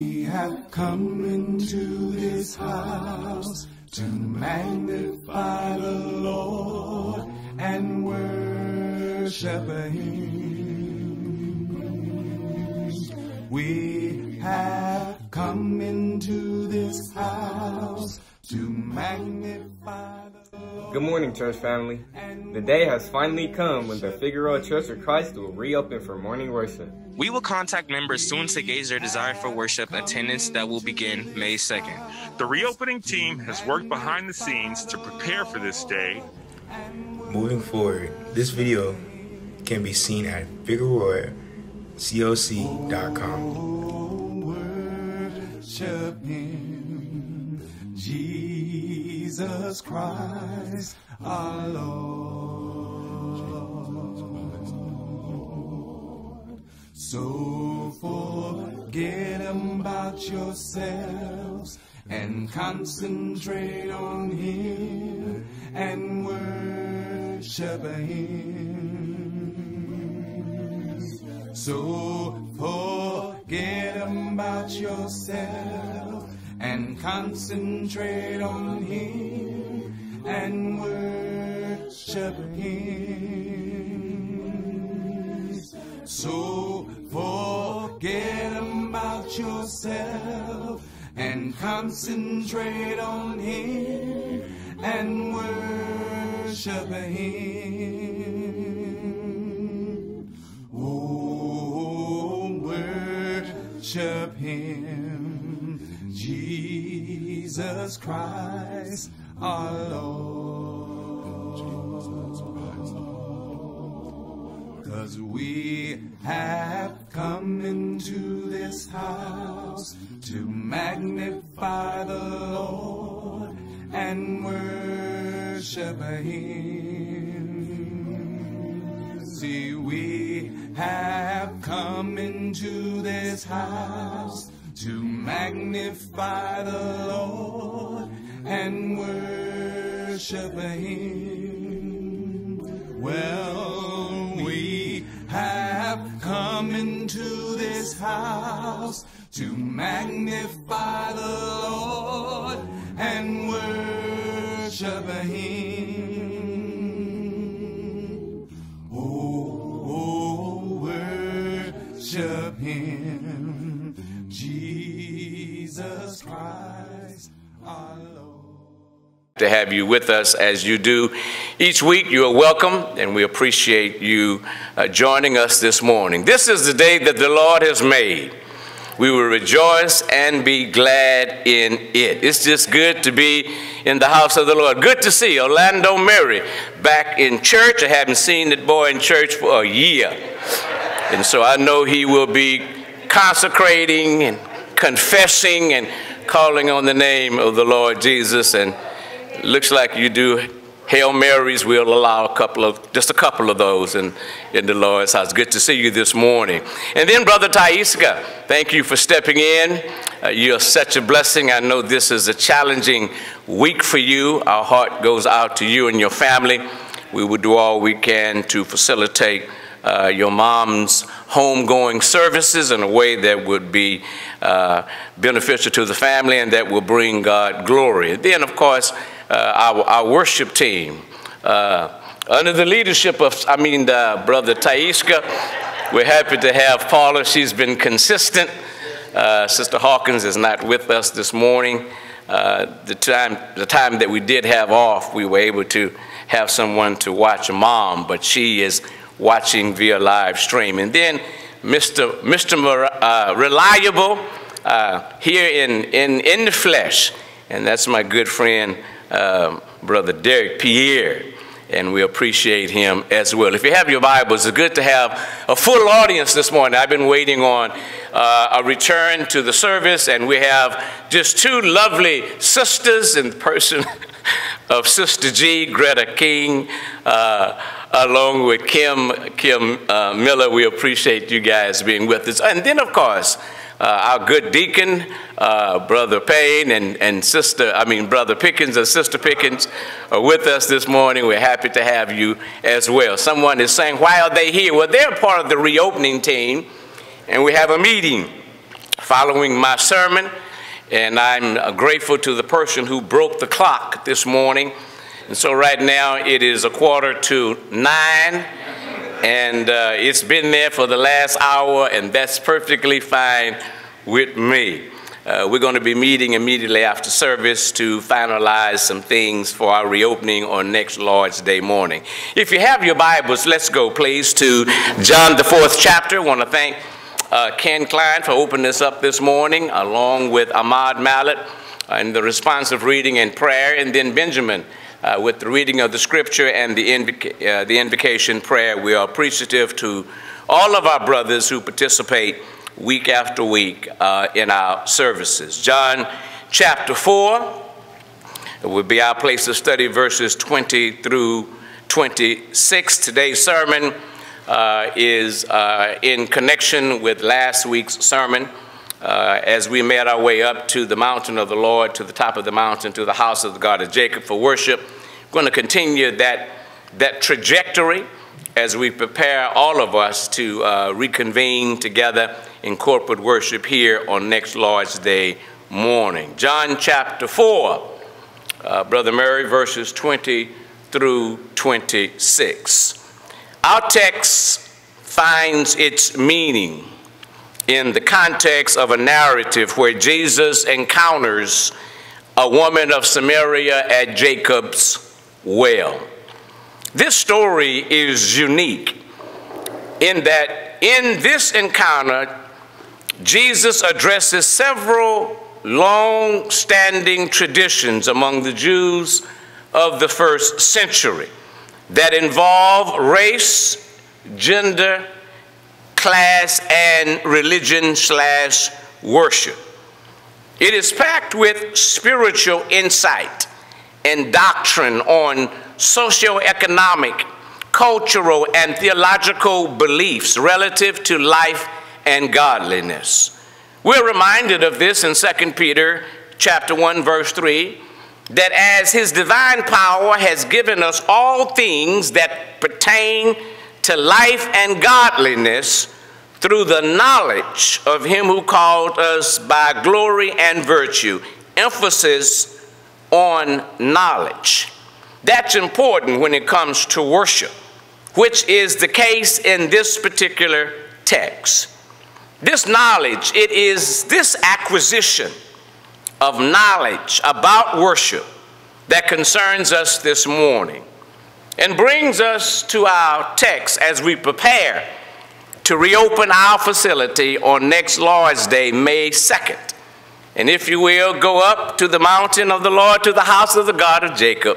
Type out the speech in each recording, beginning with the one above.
We have come into this house to magnify the Lord and worship Him. We have come into this house to magnify the. Good morning, church family. The day has finally come when the Figueroa Church of Christ will reopen for morning worship. We will contact members soon to gauge their desire for worship attendance that will begin May 2nd. The reopening team has worked behind the scenes to prepare for this day. Moving forward, this video can be seen at FigueroaCoc.com. Jesus Christ, our Lord. So forget about yourselves and concentrate on Him and worship Him. So forget about yourself and concentrate on Him and worship Him. So forget about yourself and concentrate on Him and worship Him. Oh, worship Him, Jesus Christ, our Lord. Cause we have come into this house to magnify the Lord and worship Him. See, we have come into this house to magnify the Lord and worship Him. Well, we have come into this house to magnify the Lord and worship Him. Oh, worship Him, Jesus Christ our Lord. to have you with us as you do each week. You are welcome, and we appreciate you uh, joining us this morning. This is the day that the Lord has made. We will rejoice and be glad in it. It's just good to be in the house of the Lord. Good to see Orlando Mary back in church. I haven't seen that boy in church for a year. And so I know he will be consecrating and confessing and calling on the name of the Lord Jesus. And looks like you do Hail Marys. We'll allow a couple of, just a couple of those in, in the Lord's house. Good to see you this morning. And then Brother Taiska, thank you for stepping in. Uh, you're such a blessing. I know this is a challenging week for you. Our heart goes out to you and your family. We will do all we can to facilitate uh, your mom's homegoing services in a way that would be uh, beneficial to the family and that will bring God glory. Then, of course, uh, our, our worship team, uh, under the leadership of, I mean, Brother Taiska, we're happy to have Paula. She's been consistent. Uh, Sister Hawkins is not with us this morning. Uh, the time, the time that we did have off, we were able to have someone to watch mom, but she is watching via live stream. And then Mr. Mr. Mar- uh, Reliable uh, here in, in, in the flesh, and that's my good friend, um, Brother Derek Pierre, and we appreciate him as well. If you have your Bibles, it's good to have a full audience this morning. I've been waiting on uh, a return to the service, and we have just two lovely sisters in person of Sister G, Greta King, uh, along with Kim, Kim uh, Miller. We appreciate you guys being with us. And then, of course, uh, our good deacon, uh, Brother Payne, and, and Sister, I mean, Brother Pickens and Sister Pickens are with us this morning. We're happy to have you as well. Someone is saying, why are they here? Well, they're part of the reopening team, and we have a meeting following my sermon, and I'm grateful to the person who broke the clock this morning. And so right now it is a quarter to nine, and uh, it's been there for the last hour, and that's perfectly fine with me. Uh, we're going to be meeting immediately after service to finalize some things for our reopening on next Lord's Day morning. If you have your Bibles, let's go, please, to John, the fourth chapter. I want to thank uh, Ken Klein for opening us up this morning, along with Ahmad Mallet and the responsive reading and prayer, and then Benjamin uh, with the reading of the scripture and the, invoca- uh, the invocation prayer. We are appreciative to all of our brothers who participate week after week uh, in our services. John chapter 4 will be our place of study, verses 20 through 26. Today's sermon uh, is uh, in connection with last week's sermon. Uh, as we made our way up to the mountain of the Lord, to the top of the mountain, to the house of the God of Jacob for worship, we're going to continue that, that trajectory as we prepare all of us to uh, reconvene together in corporate worship here on next Lord's Day morning. John chapter 4, uh, Brother Murray, verses 20 through 26. Our text finds its meaning in the context of a narrative where Jesus encounters a woman of Samaria at Jacob's well. This story is unique in that in this encounter, Jesus addresses several long standing traditions among the Jews of the first century that involve race, gender, class, and religion slash worship. It is packed with spiritual insight and doctrine on socioeconomic, cultural, and theological beliefs relative to life and godliness. We're reminded of this in 2 Peter chapter 1 verse 3 that as his divine power has given us all things that pertain to life and godliness through the knowledge of him who called us by glory and virtue. Emphasis on knowledge. That's important when it comes to worship, which is the case in this particular text. This knowledge, it is this acquisition of knowledge about worship that concerns us this morning and brings us to our text as we prepare to reopen our facility on next Lord's Day, May 2nd. And if you will, go up to the mountain of the Lord, to the house of the God of Jacob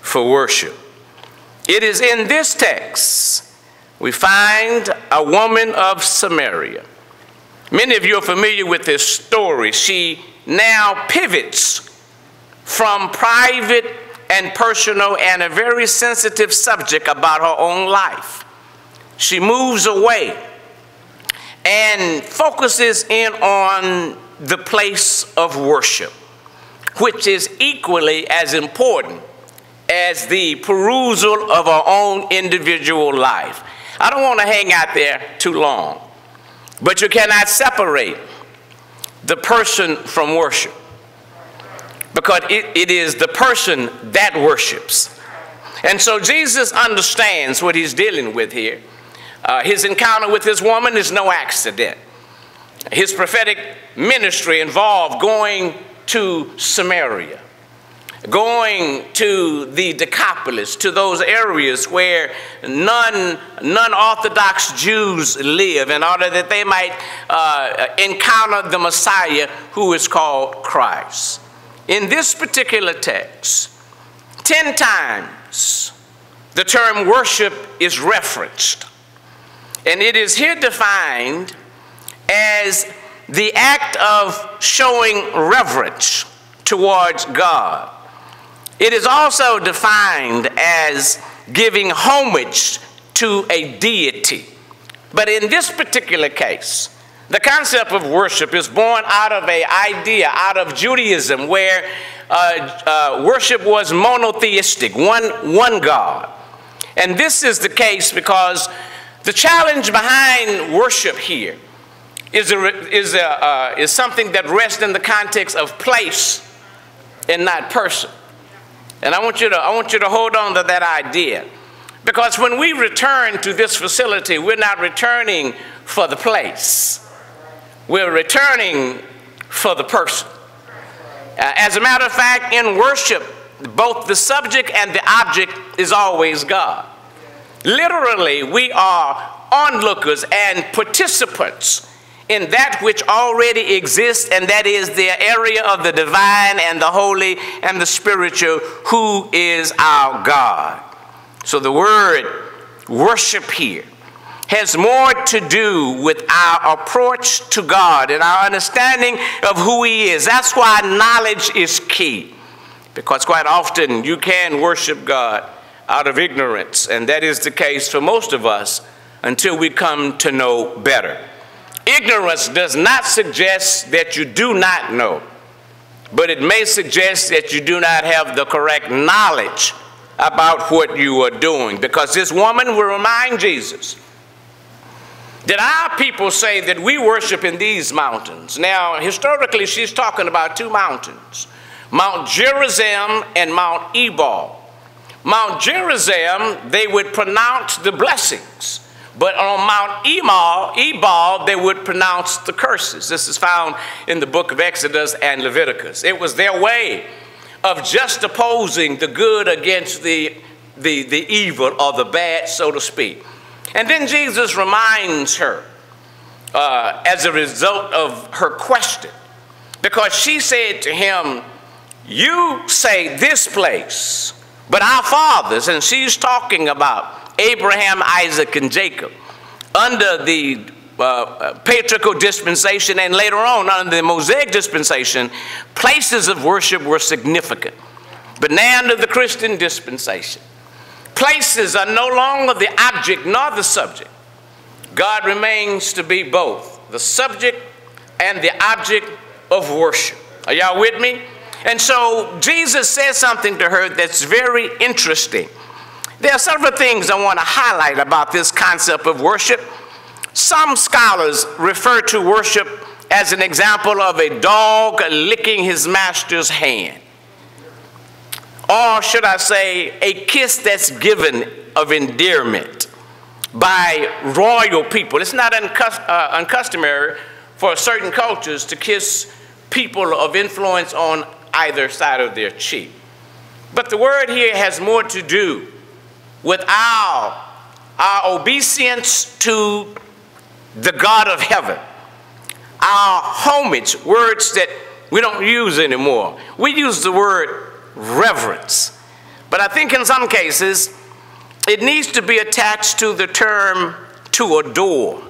for worship. It is in this text we find a woman of Samaria. Many of you are familiar with this story. She now pivots from private and personal and a very sensitive subject about her own life. She moves away and focuses in on the place of worship, which is equally as important as the perusal of our own individual life. I don't want to hang out there too long, but you cannot separate the person from worship because it, it is the person that worships. And so Jesus understands what he's dealing with here. Uh, his encounter with this woman is no accident. His prophetic ministry involved going to Samaria going to the Decapolis, to those areas where non, non-Orthodox Jews live in order that they might uh, encounter the Messiah who is called Christ. In this particular text, 10 times the term worship is referenced. And it is here defined as the act of showing reverence towards God. It is also defined as giving homage to a deity. But in this particular case, the concept of worship is born out of an idea, out of Judaism, where uh, uh, worship was monotheistic, one, one God. And this is the case because the challenge behind worship here is, a, is, a, uh, is something that rests in the context of place and not person. And I want, you to, I want you to hold on to that idea. Because when we return to this facility, we're not returning for the place, we're returning for the person. Uh, as a matter of fact, in worship, both the subject and the object is always God. Literally, we are onlookers and participants in that which already exists, and that is the area of the divine and the holy and the spiritual, who is our God. So the word worship here has more to do with our approach to God and our understanding of who He is. That's why knowledge is key, because quite often you can worship God out of ignorance, and that is the case for most of us until we come to know better. Ignorance does not suggest that you do not know, but it may suggest that you do not have the correct knowledge about what you are doing. Because this woman will remind Jesus that our people say that we worship in these mountains. Now, historically, she's talking about two mountains Mount Gerizim and Mount Ebal. Mount Gerizim, they would pronounce the blessings. But on Mount Ebal, Ebal, they would pronounce the curses. This is found in the book of Exodus and Leviticus. It was their way of just opposing the good against the, the, the evil or the bad, so to speak. And then Jesus reminds her uh, as a result of her question, because she said to him, You say this place, but our fathers, and she's talking about Abraham, Isaac, and Jacob under the uh, patriarchal dispensation and later on under the Mosaic dispensation, places of worship were significant. But now under the Christian dispensation, places are no longer the object nor the subject. God remains to be both the subject and the object of worship. Are y'all with me? And so Jesus says something to her that's very interesting. There are several things I want to highlight about this concept of worship. Some scholars refer to worship as an example of a dog licking his master's hand. Or should I say, a kiss that's given of endearment by royal people. It's not uh, uncustomary for certain cultures to kiss people of influence on either side of their cheek. But the word here has more to do with our, our obeisance to the God of heaven, our homage, words that we don't use anymore. We use the word reverence. But I think in some cases, it needs to be attached to the term to adore,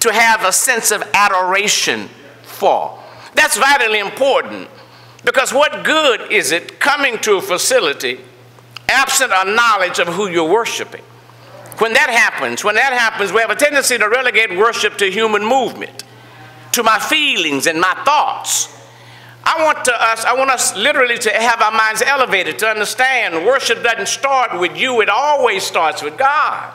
to have a sense of adoration for. That's vitally important because what good is it coming to a facility absent a knowledge of who you're worshiping. When that happens, when that happens, we have a tendency to relegate worship to human movement, to my feelings and my thoughts. I want to us, I want us literally to have our minds elevated to understand worship doesn't start with you, it always starts with God.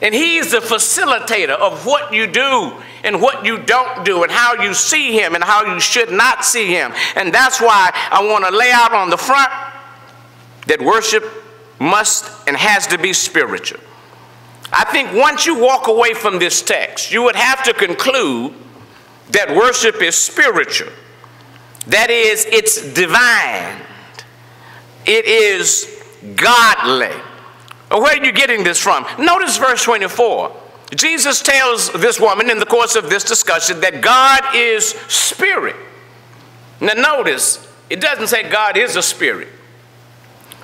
And He's the facilitator of what you do and what you don't do and how you see Him and how you should not see Him. And that's why I want to lay out on the front that worship must and has to be spiritual. I think once you walk away from this text, you would have to conclude that worship is spiritual. That is, it's divine. It is godly. Where are you getting this from? Notice verse 24. Jesus tells this woman in the course of this discussion that God is spirit. Now, notice, it doesn't say God is a spirit.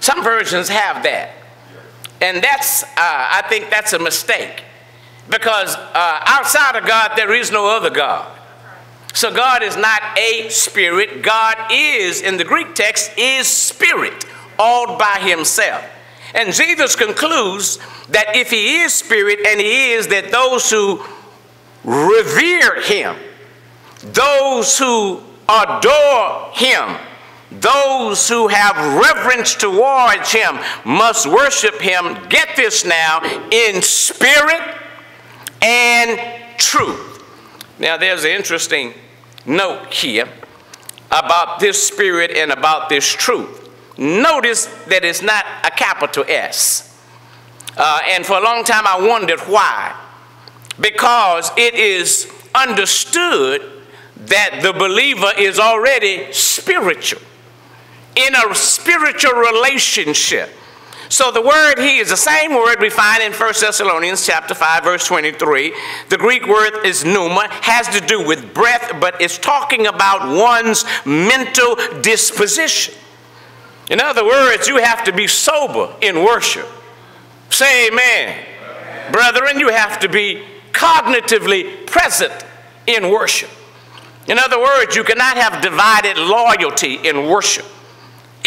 Some versions have that. And that's, uh, I think that's a mistake. Because uh, outside of God, there is no other God. So God is not a spirit. God is, in the Greek text, is spirit, all by himself. And Jesus concludes that if he is spirit, and he is, that those who revere him, those who adore him, those who have reverence towards him must worship him, get this now, in spirit and truth. Now, there's an interesting note here about this spirit and about this truth. Notice that it's not a capital S. Uh, and for a long time, I wondered why. Because it is understood that the believer is already spiritual, in a spiritual relationship. So the word here is the same word we find in 1 Thessalonians chapter 5 verse 23. The Greek word is pneuma, has to do with breath, but it's talking about one's mental disposition. In other words, you have to be sober in worship. Say amen. amen. Brethren, you have to be cognitively present in worship. In other words, you cannot have divided loyalty in worship.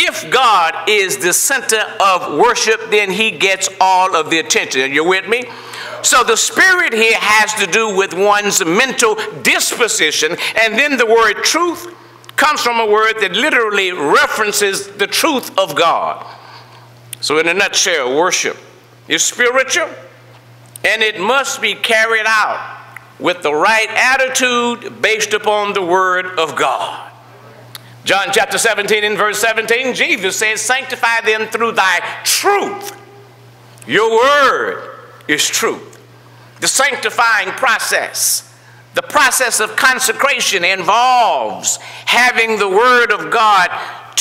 If God is the center of worship, then he gets all of the attention. Are you with me? So the spirit here has to do with one's mental disposition, and then the word truth comes from a word that literally references the truth of God. So, in a nutshell, worship is spiritual and it must be carried out with the right attitude based upon the Word of God. John chapter 17 and verse 17, Jesus says, Sanctify them through thy truth. Your word is truth. The sanctifying process, the process of consecration involves having the word of God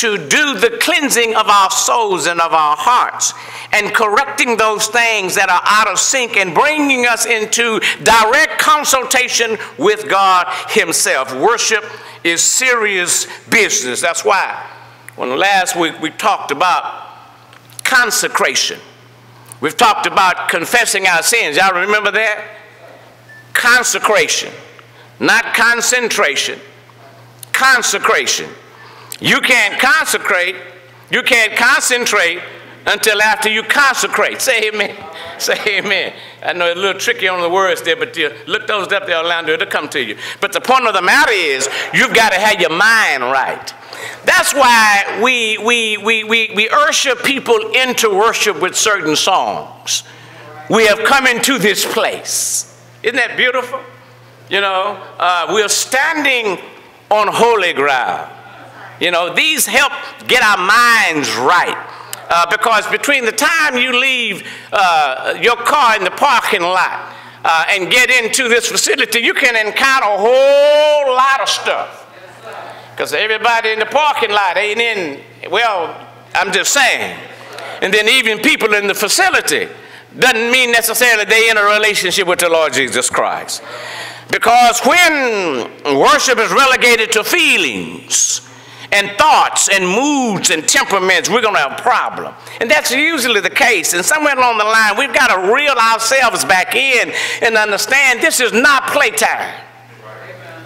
to do the cleansing of our souls and of our hearts and correcting those things that are out of sync and bringing us into direct consultation with God Himself. Worship is serious business. That's why when last week we talked about consecration. We've talked about confessing our sins. Y'all remember that? Consecration, not concentration. Consecration. You can't consecrate, you can't concentrate until after you consecrate. Say amen. Say amen. I know it's a little tricky on the words there, but look those up there, Orlando, it'll come to you. But the point of the matter is, you've got to have your mind right. That's why we, we, we, we, we usher people into worship with certain songs. We have come into this place. Isn't that beautiful? You know, uh, we're standing on holy ground. You know, these help get our minds right. Uh, because between the time you leave uh, your car in the parking lot uh, and get into this facility, you can encounter a whole lot of stuff. Because everybody in the parking lot ain't in, well, I'm just saying. And then even people in the facility doesn't mean necessarily they're in a relationship with the Lord Jesus Christ. Because when worship is relegated to feelings, and thoughts and moods and temperaments, we're going to have a problem. And that's usually the case. And somewhere along the line, we've got to reel ourselves back in and understand this is not playtime.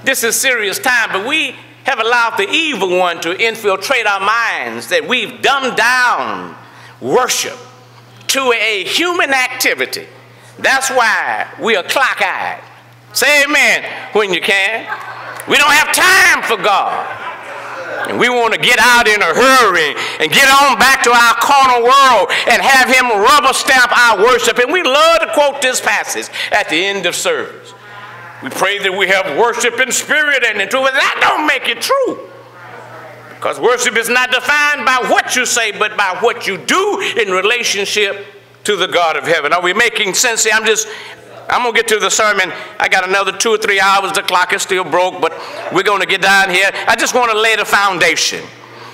This is serious time, but we have allowed the evil one to infiltrate our minds that we've dumbed down worship to a human activity. That's why we are clock-eyed. Say amen when you can. We don't have time for God. And we want to get out in a hurry and get on back to our carnal world and have him rubber stamp our worship. And we love to quote this passage at the end of service. We pray that we have worship in spirit and in truth. But that don't make it true. Because worship is not defined by what you say, but by what you do in relationship to the God of heaven. Are we making sense? Here? I'm just I'm going to get to the sermon. I got another two or three hours. The clock is still broke, but we're going to get down here. I just want to lay the foundation.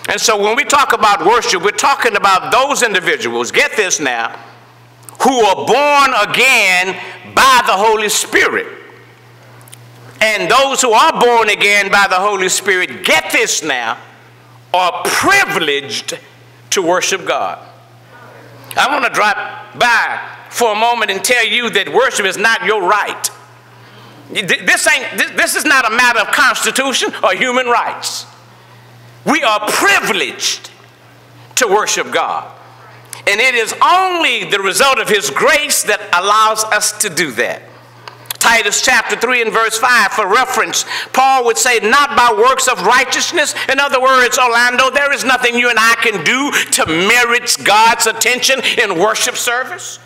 And so when we talk about worship, we're talking about those individuals, get this now, who are born again by the Holy Spirit. And those who are born again by the Holy Spirit, get this now, are privileged to worship God. I want to drop by for a moment and tell you that worship is not your right. This, ain't, this is not a matter of constitution or human rights. We are privileged to worship God. And it is only the result of His grace that allows us to do that. Titus chapter 3 and verse 5, for reference, Paul would say, Not by works of righteousness. In other words, Orlando, there is nothing you and I can do to merit God's attention in worship service.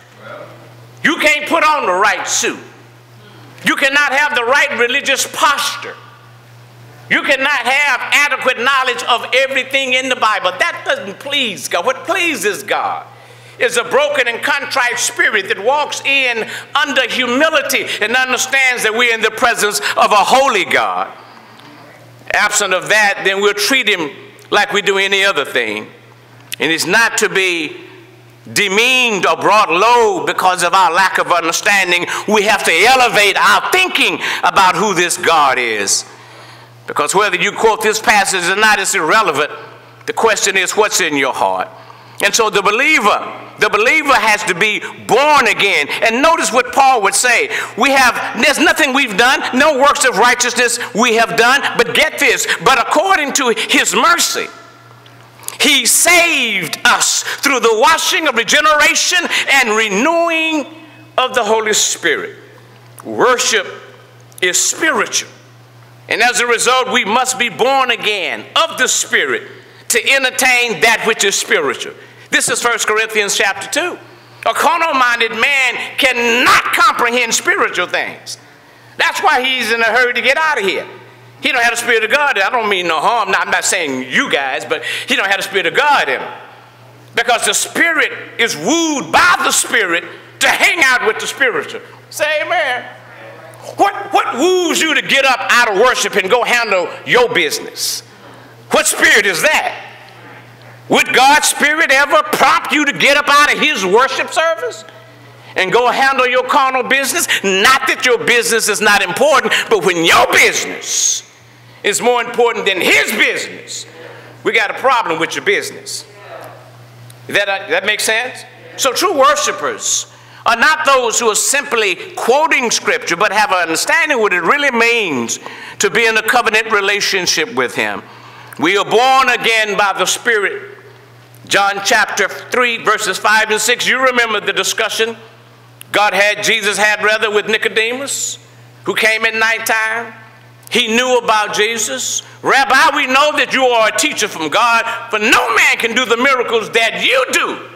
You can't put on the right suit. You cannot have the right religious posture. You cannot have adequate knowledge of everything in the Bible. That doesn't please God. What pleases God is a broken and contrite spirit that walks in under humility and understands that we're in the presence of a holy God. Absent of that, then we'll treat him like we do any other thing. And it's not to be demeaned or brought low because of our lack of understanding. We have to elevate our thinking about who this God is. Because whether you quote this passage or not is irrelevant. The question is, what's in your heart? And so the believer, the believer has to be born again. And notice what Paul would say. We have, there's nothing we've done, no works of righteousness we have done, but get this, but according to his mercy, he saved us through the washing of regeneration and renewing of the Holy Spirit. Worship is spiritual. And as a result, we must be born again of the Spirit to entertain that which is spiritual. This is 1 Corinthians chapter 2. A carnal minded man cannot comprehend spiritual things. That's why he's in a hurry to get out of here. He don't have the Spirit of God. I don't mean no harm. I'm not saying you guys, but he don't have the Spirit of God in him. Because the Spirit is wooed by the Spirit to hang out with the spiritual. Say amen. What, what woos you to get up out of worship and go handle your business? What spirit is that? Would God's spirit ever prompt you to get up out of his worship service and go handle your carnal business? Not that your business is not important, but when your business is more important than his business, we got a problem with your business. That, uh, that makes sense? So true worshipers are not those who are simply quoting scripture, but have an understanding what it really means to be in a covenant relationship with him. We are born again by the Spirit. John chapter 3, verses 5 and 6. You remember the discussion God had, Jesus had rather with Nicodemus, who came at nighttime. He knew about Jesus. Rabbi, we know that you are a teacher from God, for no man can do the miracles that you do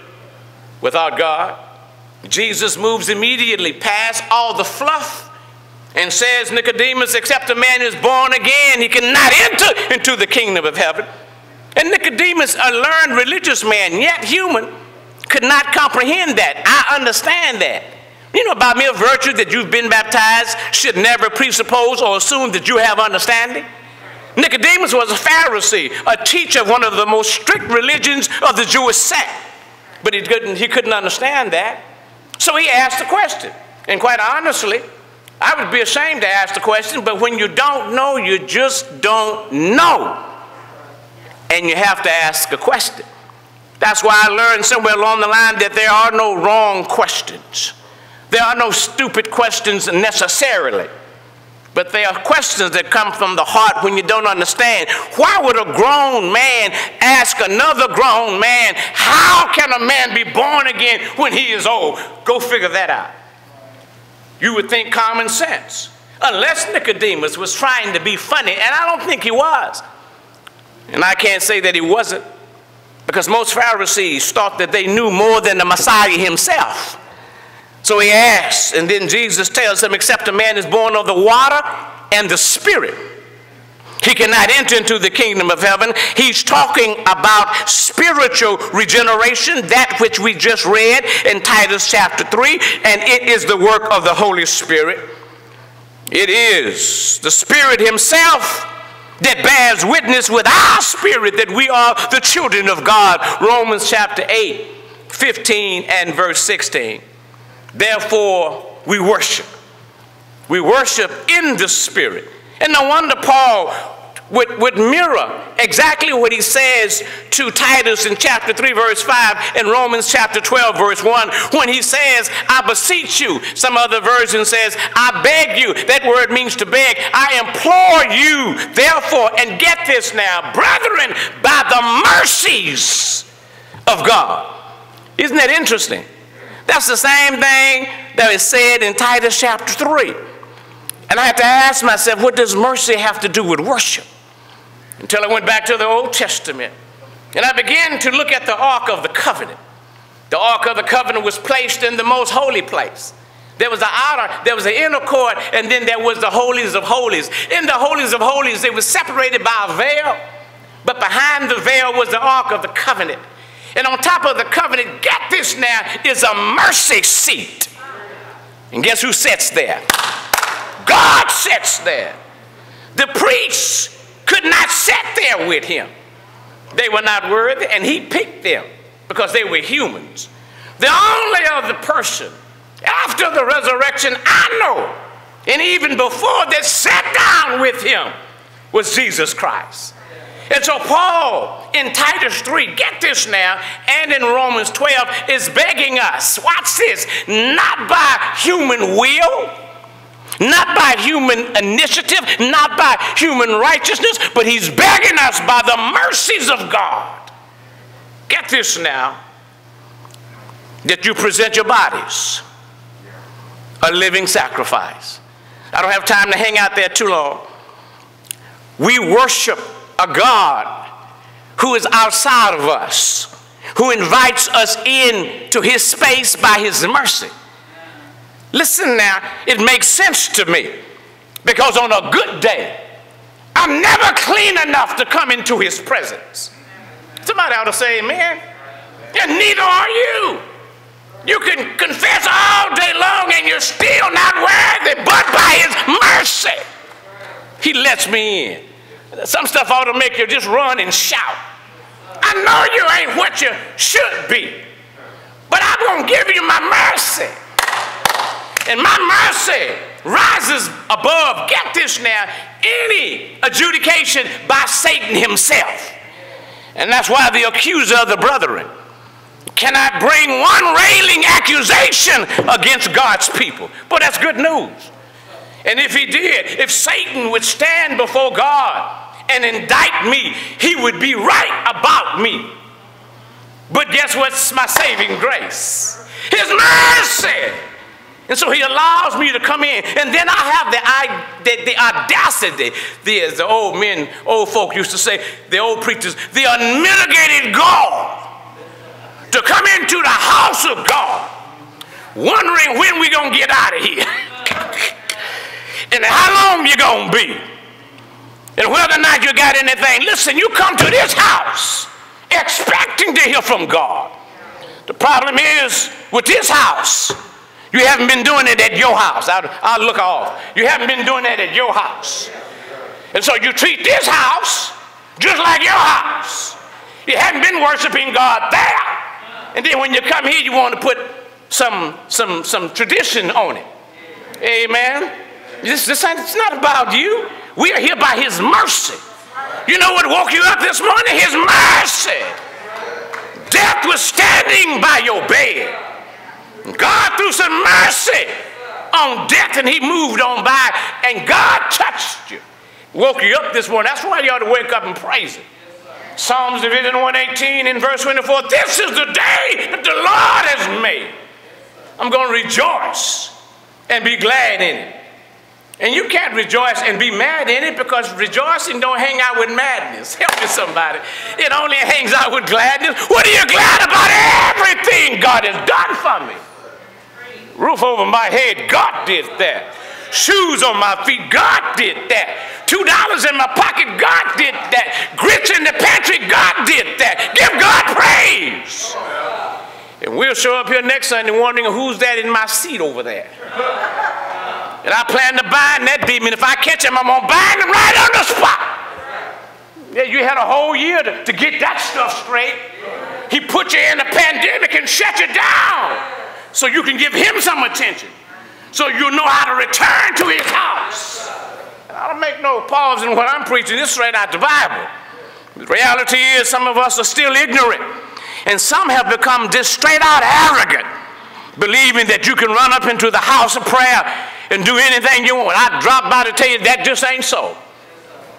without God. Jesus moves immediately past all the fluff and says, Nicodemus, except a man is born again, he cannot enter into the kingdom of heaven. And Nicodemus, a learned religious man, yet human, could not comprehend that. I understand that. You know, by mere virtue that you've been baptized should never presuppose or assume that you have understanding. Nicodemus was a Pharisee, a teacher of one of the most strict religions of the Jewish sect. But he couldn't, he couldn't understand that. So he asked the question. And quite honestly, I would be ashamed to ask the question, but when you don't know, you just don't know. And you have to ask a question. That's why I learned somewhere along the line that there are no wrong questions. There are no stupid questions necessarily. But there are questions that come from the heart when you don't understand. Why would a grown man ask another grown man, How can a man be born again when he is old? Go figure that out. You would think common sense. Unless Nicodemus was trying to be funny, and I don't think he was. And I can't say that he wasn't, because most Pharisees thought that they knew more than the Messiah himself. So he asks, and then Jesus tells him, Except a man is born of the water and the Spirit, he cannot enter into the kingdom of heaven. He's talking about spiritual regeneration, that which we just read in Titus chapter 3, and it is the work of the Holy Spirit. It is the Spirit Himself that bears witness with our spirit that we are the children of God. Romans chapter 8, 15, and verse 16. Therefore, we worship. We worship in the Spirit. And no wonder Paul would, would mirror exactly what he says to Titus in chapter 3, verse 5, and Romans chapter 12, verse 1, when he says, I beseech you. Some other version says, I beg you. That word means to beg. I implore you, therefore, and get this now, brethren, by the mercies of God. Isn't that interesting? That's the same thing that is said in Titus chapter 3. And I had to ask myself, what does mercy have to do with worship? Until I went back to the Old Testament. And I began to look at the Ark of the Covenant. The Ark of the Covenant was placed in the most holy place. There was the outer, there was the inner court, and then there was the holies of holies. In the holies of holies, they were separated by a veil, but behind the veil was the ark of the covenant. And on top of the covenant, get this now, is a mercy seat. And guess who sits there? God sits there. The priests could not sit there with him. They were not worthy, and he picked them because they were humans. The only other person after the resurrection I know, and even before that sat down with him, was Jesus Christ. And so Paul in Titus 3, get this now, and in Romans 12 is begging us, watch this, not by human will, not by human initiative, not by human righteousness, but he's begging us by the mercies of God. Get this now, that you present your bodies a living sacrifice. I don't have time to hang out there too long. We worship a God who is outside of us, who invites us in to his space by his mercy. Listen now, it makes sense to me because on a good day, I'm never clean enough to come into his presence. Somebody ought to say amen. And neither are you. You can confess all day long and you're still not worthy, but by his mercy, he lets me in. Some stuff ought to make you just run and shout. I know you ain't what you should be, but I'm going to give you my mercy. And my mercy rises above, get this now, any adjudication by Satan himself. And that's why the accuser of the brethren cannot bring one railing accusation against God's people. But that's good news. And if he did, if Satan would stand before God and indict me, he would be right about me. But guess what's my saving grace? His mercy. And so he allows me to come in. And then I have the, the, the audacity, the, the old men, old folk used to say, the old preachers, the unmitigated gall to come into the house of God, wondering when we're going to get out of here. and how long you going to be. And whether or not you got anything. Listen, you come to this house expecting to hear from God. The problem is with this house, you haven't been doing it at your house. I'll, I'll look off. You haven't been doing it at your house. And so you treat this house just like your house. You haven't been worshiping God there. And then when you come here, you want to put some, some, some tradition on it. Amen. This, this ain't, it's not about you. We are here by His mercy. You know what woke you up this morning? His mercy. Death was standing by your bed. God threw some mercy on death and He moved on by, and God touched you. Woke you up this morning. That's why you ought to wake up and praise Him. Psalms Division 118 in verse 24 This is the day that the Lord has made. I'm going to rejoice and be glad in it. And you can't rejoice and be mad in it because rejoicing don't hang out with madness. Help me somebody. It only hangs out with gladness. What are you glad about? Everything God has done for me. Roof over my head, God did that. Shoes on my feet, God did that. Two dollars in my pocket, God did that. Grits in the pantry, God did that. Give God praise. And we'll show up here next Sunday wondering who's that in my seat over there. And I plan to bind that demon. If I catch him, I'm going to bind him right on the spot. Yeah, you had a whole year to, to get that stuff straight. He put you in a pandemic and shut you down so you can give him some attention. So you know how to return to his house. And I don't make no pause in what I'm preaching. This straight out the Bible. The reality is some of us are still ignorant. And some have become just straight out arrogant, believing that you can run up into the house of prayer and do anything you want. I drop by to tell you that just ain't so.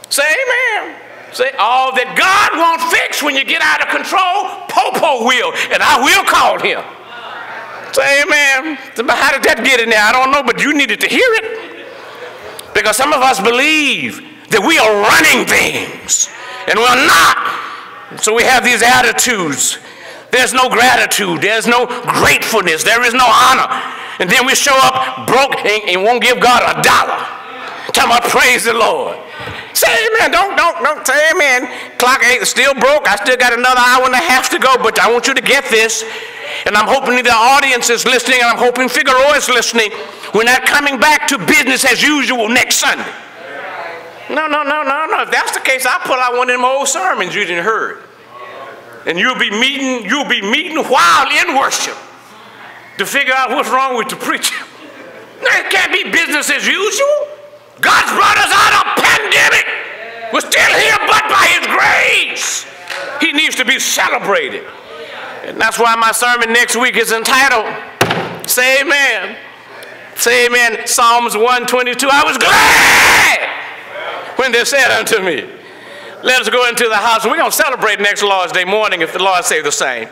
Say amen. Say, all that God won't fix when you get out of control, Popo will, and I will call him. Say amen. But How did that get in there? I don't know, but you needed to hear it. Because some of us believe that we are running things, and we're not. So we have these attitudes There's no gratitude. There's no gratefulness. There is no honor. And then we show up broke and, and won't give God a dollar. Tell me, praise the Lord. Say amen. Don't, don't, don't say amen. Clock ain't still broke. I still got another hour and a half to go, but I want you to get this. And I'm hoping the audience is listening, and I'm hoping Figueroa is listening. We're not coming back to business as usual next Sunday. No, no, no, no, no. If that's the case, I'll pull out one of them old sermons you didn't heard. And you'll be meeting, you'll be meeting while in worship to figure out what's wrong with the preacher. It can't be business as usual. God's brought us out of pandemic. We're still here, but by His grace, He needs to be celebrated. And that's why my sermon next week is entitled, Say Amen. Say Amen. Psalms 122. I was glad when they said unto me, Let us go into the house. We're going to celebrate next Lord's Day morning if the Lord say the same.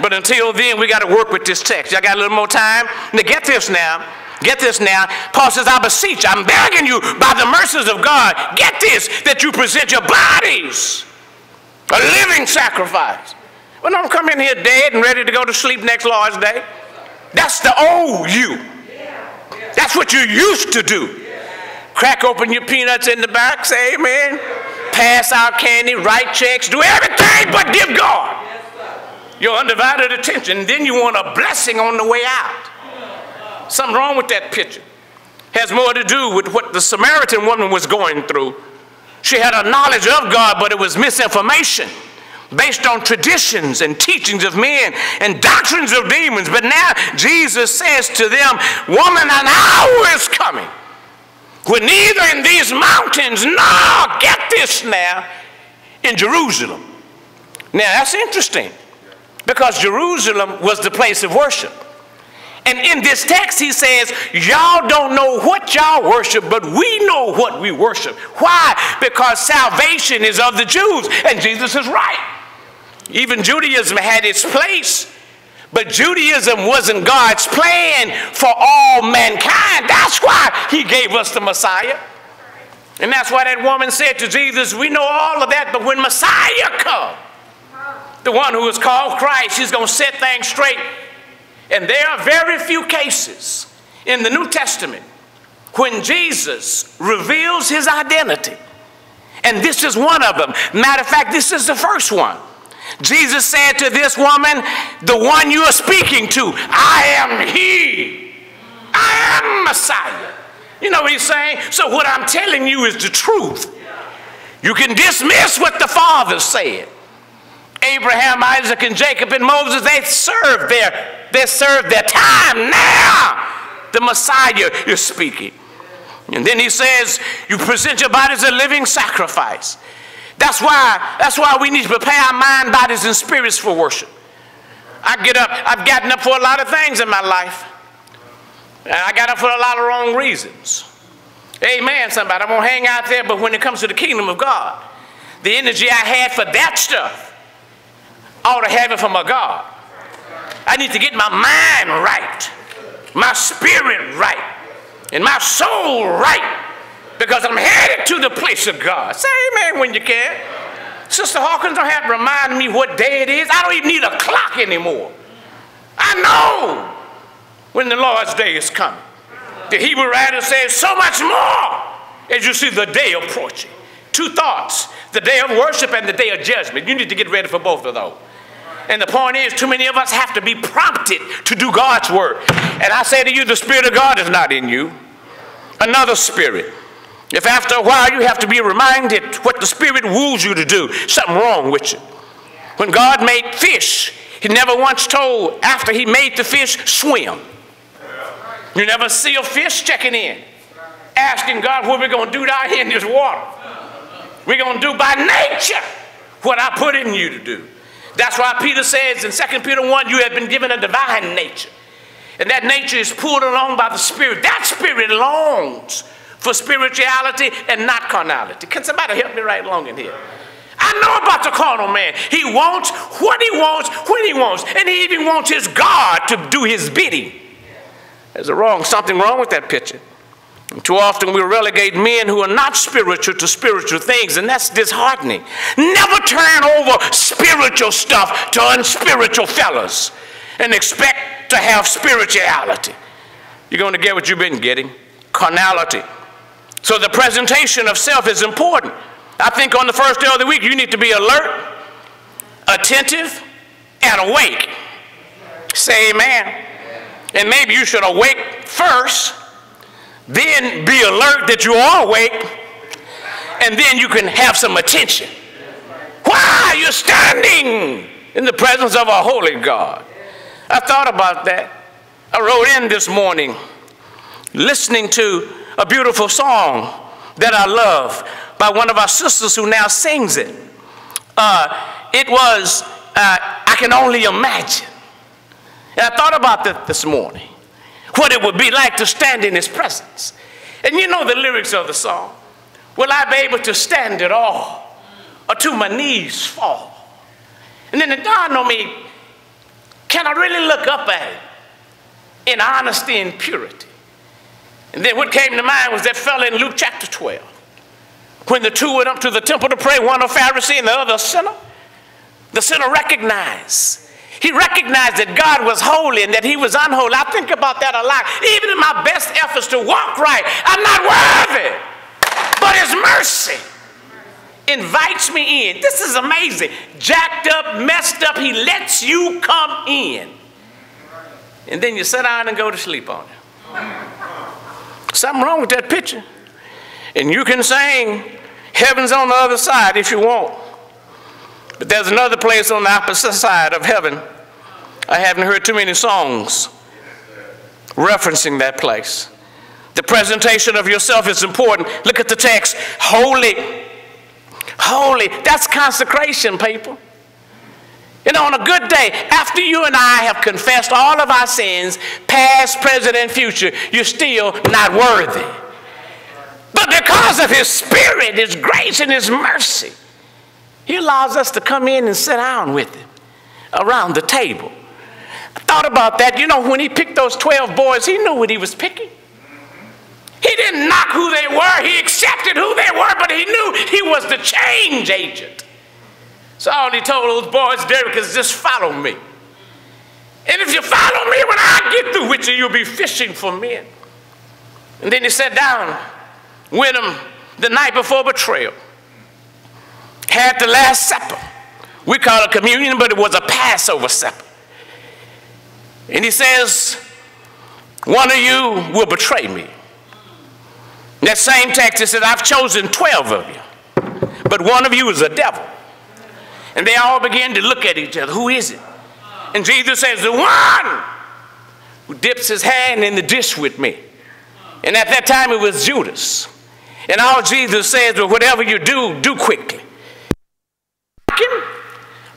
But until then, we got to work with this text. Y'all got a little more time? Now, get this now. Get this now. Paul says, I beseech, I'm begging you by the mercies of God, get this, that you present your bodies a living sacrifice. Well, don't come in here dead and ready to go to sleep next Lord's Day. That's the old you. That's what you used to do. Crack open your peanuts in the back, say amen. Pass out candy, write checks, do everything but give God your undivided attention. Then you want a blessing on the way out. Something wrong with that picture. Has more to do with what the Samaritan woman was going through. She had a knowledge of God, but it was misinformation based on traditions and teachings of men and doctrines of demons. But now Jesus says to them, Woman, an hour is coming when neither in these mountains nor, get this now, in Jerusalem. Now that's interesting because Jerusalem was the place of worship. And in this text, he says, Y'all don't know what y'all worship, but we know what we worship. Why? Because salvation is of the Jews. And Jesus is right. Even Judaism had its place, but Judaism wasn't God's plan for all mankind. That's why he gave us the Messiah. And that's why that woman said to Jesus, We know all of that, but when Messiah comes, the one who is called Christ, he's going to set things straight. And there are very few cases in the New Testament when Jesus reveals his identity. And this is one of them. Matter of fact, this is the first one. Jesus said to this woman, The one you are speaking to, I am He. I am Messiah. You know what he's saying? So, what I'm telling you is the truth. You can dismiss what the Father said. Abraham, Isaac, and Jacob and Moses, they served their, they served their time. Now, the Messiah is speaking. And then he says, You present your body as a living sacrifice. That's why, that's why we need to prepare our mind, bodies, and spirits for worship. I get up, I've gotten up for a lot of things in my life. And I got up for a lot of wrong reasons. Amen, somebody. I won't hang out there, but when it comes to the kingdom of God, the energy I had for that stuff, I ought to have it from my God. I need to get my mind right, my spirit right, and my soul right because I'm headed to the place of God. Say amen when you can. Sister Hawkins don't have to remind me what day it is. I don't even need a clock anymore. I know when the Lord's day is coming. The Hebrew writer says, so much more as you see the day approaching. Two thoughts the day of worship and the day of judgment. You need to get ready for both of those. And the point is, too many of us have to be prompted to do God's work. And I say to you, the Spirit of God is not in you, another spirit. If after a while you have to be reminded what the Spirit woos you to do, something wrong with you. When God made fish, He never once told after He made the fish, swim. You never see a fish checking in, asking God what we're going to do down here in this water. We're going to do by nature what I put in you to do. That's why Peter says in 2 Peter 1, you have been given a divine nature. And that nature is pulled along by the Spirit. That Spirit longs for spirituality and not carnality. Can somebody help me right along in here? I know about the carnal man. He wants what he wants when he wants, and he even wants his God to do his bidding. There's a wrong, something wrong with that picture. Too often we relegate men who are not spiritual to spiritual things, and that's disheartening. Never turn over spiritual stuff to unspiritual fellas and expect to have spirituality. You're going to get what you've been getting carnality. So the presentation of self is important. I think on the first day of the week, you need to be alert, attentive, and awake. Say amen. And maybe you should awake first then be alert that you are awake, and then you can have some attention. Why are you standing in the presence of a holy God? I thought about that. I wrote in this morning listening to a beautiful song that I love by one of our sisters who now sings it. Uh, it was, uh, I Can Only Imagine. And I thought about that this morning what it would be like to stand in his presence. And you know the lyrics of the song. Will I be able to stand it all or to my knees fall? And then it dawned on me, can I really look up at it in honesty and purity? And then what came to mind was that fellow in Luke chapter 12. When the two went up to the temple to pray, one a Pharisee and the other a sinner, the sinner recognized he recognized that God was holy and that he was unholy. I think about that a lot. Even in my best efforts to walk right, I'm not worthy. But his mercy invites me in. This is amazing. Jacked up, messed up, he lets you come in. And then you sit down and go to sleep on it. Something wrong with that picture. And you can sing Heaven's on the other side if you want. But there's another place on the opposite side of heaven. I haven't heard too many songs referencing that place. The presentation of yourself is important. Look at the text holy. Holy. That's consecration, people. Know, on a good day, after you and I have confessed all of our sins, past, present, and future, you're still not worthy. But because of His Spirit, His grace, and His mercy, he allows us to come in and sit down with him around the table. I thought about that. You know, when he picked those 12 boys, he knew what he was picking. He didn't knock who they were, he accepted who they were, but he knew he was the change agent. So all he told those boys, Derek, is just follow me. And if you follow me, when I get through with you, you'll be fishing for men. And then he sat down with them the night before betrayal had the Last Supper. We call it communion, but it was a Passover supper. And he says, One of you will betray me. In that same text, it says, I've chosen 12 of you, but one of you is a devil. And they all began to look at each other. Who is it? And Jesus says, The one who dips his hand in the dish with me. And at that time, it was Judas. And all Jesus says, Well, whatever you do, do quickly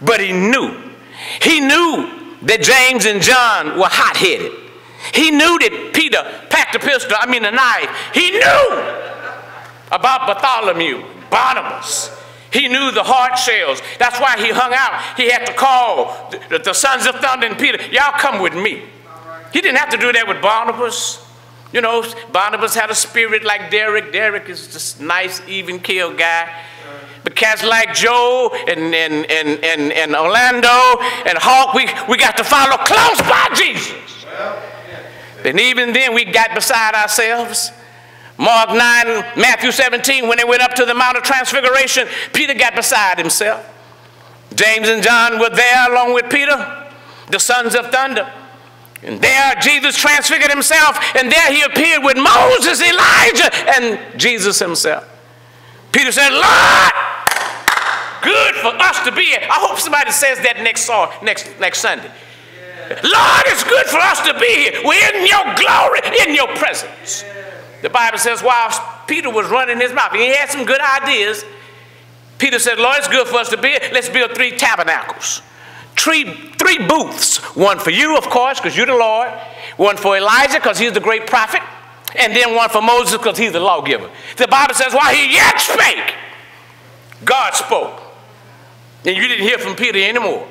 but he knew. He knew that James and John were hot headed. He knew that Peter packed a pistol, I mean a knife. He knew about Bartholomew, Barnabas. He knew the hard shells. That's why he hung out. He had to call the, the sons of thunder and Peter, y'all come with me. He didn't have to do that with Barnabas. You know, Barnabas had a spirit like Derek. Derek is just nice, even keel guy. But cats like Joe and, and, and, and, and Orlando and Hawk, we, we got to follow close by Jesus. And even then, we got beside ourselves. Mark 9, Matthew 17, when they went up to the Mount of Transfiguration, Peter got beside himself. James and John were there along with Peter, the sons of thunder. And there Jesus transfigured himself, and there he appeared with Moses, Elijah, and Jesus himself. Peter said, Lord, good for us to be here. I hope somebody says that next, next, next Sunday. Lord, it's good for us to be here. We're in your glory, in your presence. The Bible says while Peter was running his mouth, he had some good ideas. Peter said, Lord, it's good for us to build. Let's build three tabernacles. Three, three booths. One for you, of course, because you're the Lord. One for Elijah, because he's the great prophet. And then one for Moses, because he's the lawgiver. The Bible says, while he yet spake, God spoke. And you didn't hear from Peter anymore.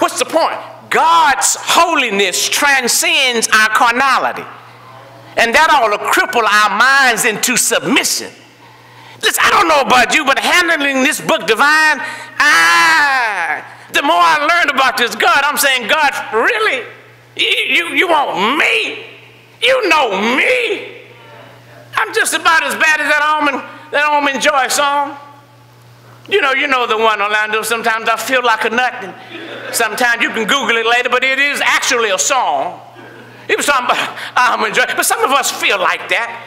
What's the point? God's holiness transcends our carnality. And that ought to cripple our minds into submission. Listen, I don't know about you, but handling this book divine, ah, the more I learn about this God, I'm saying, God, really? You, you, you want me? You know me? I'm just about as bad as that Almond, that Almond Joy song. You know, you know the one, Orlando. Sometimes I feel like a nut. And sometimes you can Google it later, but it is actually a song. He was talking about ah, Almond Joy. But some of us feel like that.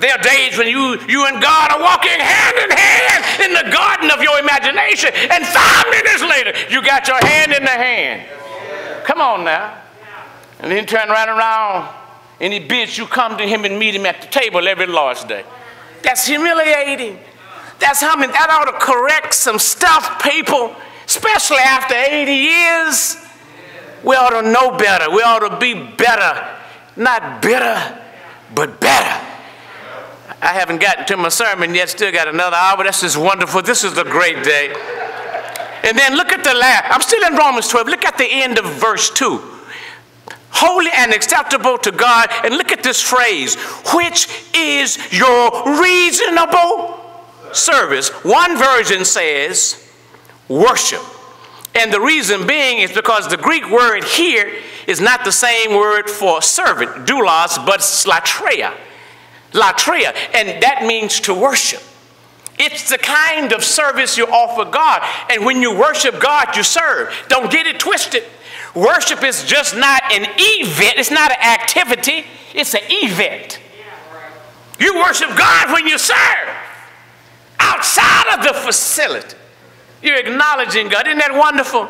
There are days when you, you and God are walking hand in hand in the garden of your imagination, and five minutes later, you got your hand in the hand. Come on now. And then turn right around and he bids you come to him and meet him at the table every Lord's Day. That's humiliating. That's how that ought to correct some stuff, people, especially after 80 years. We ought to know better. We ought to be better. Not bitter, but better. I haven't gotten to my sermon yet, still got another hour. This is wonderful. This is a great day. And then look at the last. I'm still in Romans 12. Look at the end of verse 2. Holy and acceptable to God. And look at this phrase, which is your reasonable service. One version says worship. And the reason being is because the Greek word here is not the same word for servant, doulos, but latreia. Latreia. And that means to worship. It's the kind of service you offer God. And when you worship God, you serve. Don't get it twisted. Worship is just not an event, it's not an activity, it's an event. You worship God when you serve outside of the facility. You're acknowledging God. Isn't that wonderful?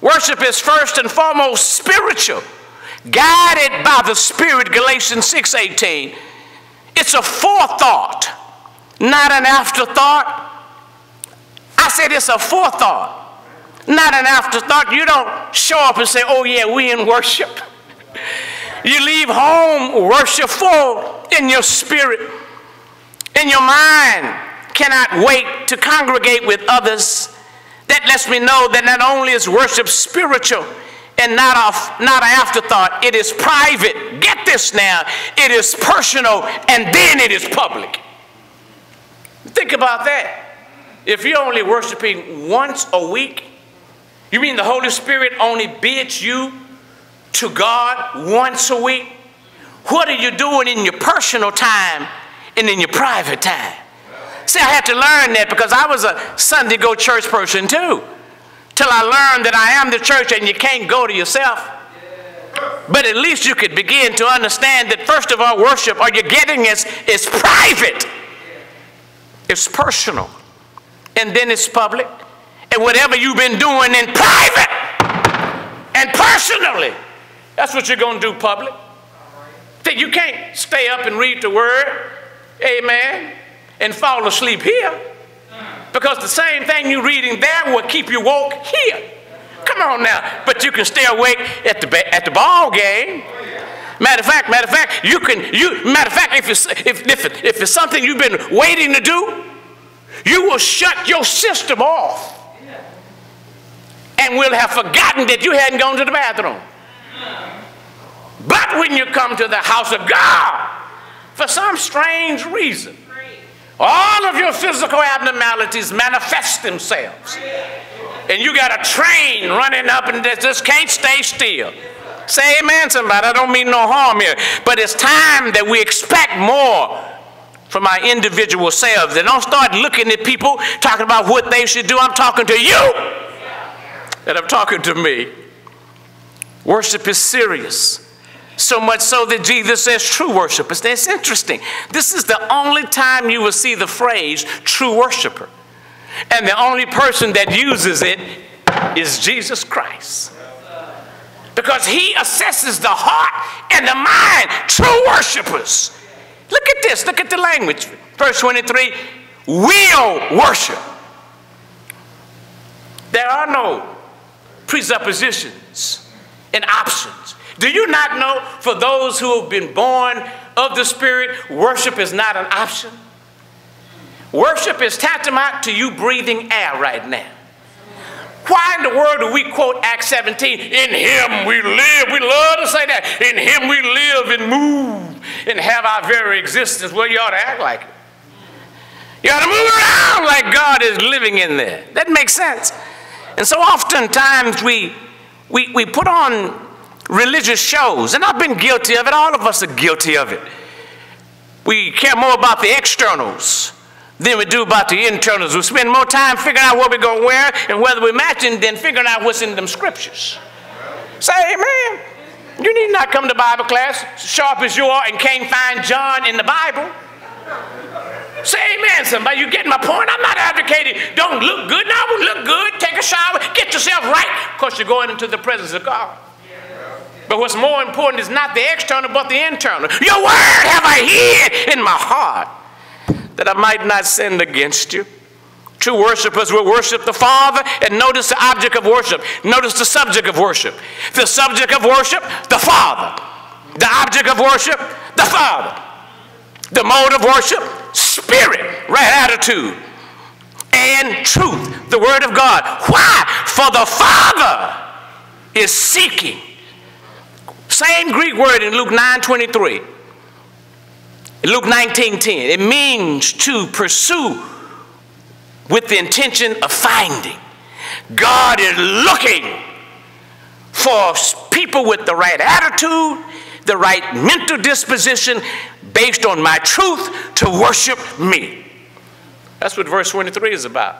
Worship is first and foremost spiritual, guided by the Spirit, Galatians 6:18. It's a forethought, not an afterthought. I said it's a forethought, not an afterthought. You don't show up and say, oh yeah, we in worship. You leave home worshipful in your spirit, in your mind cannot wait to congregate with others. That lets me know that not only is worship spiritual and not, off, not an afterthought, it is private. Get this now. It is personal and then it is public. Think about that. If you're only worshiping once a week, you mean the Holy Spirit only bids you to God once a week? What are you doing in your personal time and in your private time? See, I had to learn that because I was a Sunday go church person too. Till I learned that I am the church and you can't go to yourself. But at least you could begin to understand that first of all, worship, are you getting is, is private. It's personal. And then it's public. And whatever you've been doing in private and personally, that's what you're going to do public. That you can't stay up and read the word. Amen and fall asleep here. Because the same thing you're reading there will keep you woke here. Come on now. But you can stay awake at the, at the ball game. Matter of fact, matter of fact, you can, you, matter of fact, if it's, if, if, it, if it's something you've been waiting to do, you will shut your system off and will have forgotten that you hadn't gone to the bathroom. But when you come to the house of God, for some strange reason, all of your physical abnormalities manifest themselves. And you got a train running up and just can't stay still. Say amen, somebody. I don't mean no harm here. But it's time that we expect more from our individual selves. And don't start looking at people talking about what they should do. I'm talking to you. And I'm talking to me. Worship is serious. So much so that Jesus says true worshipers. It's interesting. This is the only time you will see the phrase true worshiper. And the only person that uses it is Jesus Christ. Because he assesses the heart and the mind, true worshipers. Look at this, look at the language. Verse 23 will worship. There are no presuppositions and options. Do you not know for those who have been born of the Spirit, worship is not an option? Worship is tantamount to you breathing air right now. Why in the world do we quote Acts 17? In him we live. We love to say that. In him we live and move and have our very existence. Well, you ought to act like it. You ought to move around like God is living in there. That makes sense. And so oftentimes we, we, we put on religious shows, and I've been guilty of it. All of us are guilty of it. We care more about the externals than we do about the internals. We spend more time figuring out what we're going to wear and whether we're matching than figuring out what's in them scriptures. Say amen. You need not come to Bible class sharp as you are and can't find John in the Bible. Say amen, somebody. You get my point? I'm not advocating don't look good. Now look good. Take a shower. Get yourself right because you're going into the presence of God. But what's more important is not the external, but the internal. Your word have I hid in my heart that I might not sin against you. True worshipers will worship the Father, and notice the object of worship. Notice the subject of worship. The subject of worship, the Father. The object of worship, the Father. The mode of worship, spirit, right attitude, and truth, the Word of God. Why? For the Father is seeking. Same Greek word in Luke 9 23. Luke 19 10. It means to pursue with the intention of finding. God is looking for people with the right attitude, the right mental disposition, based on my truth to worship me. That's what verse 23 is about.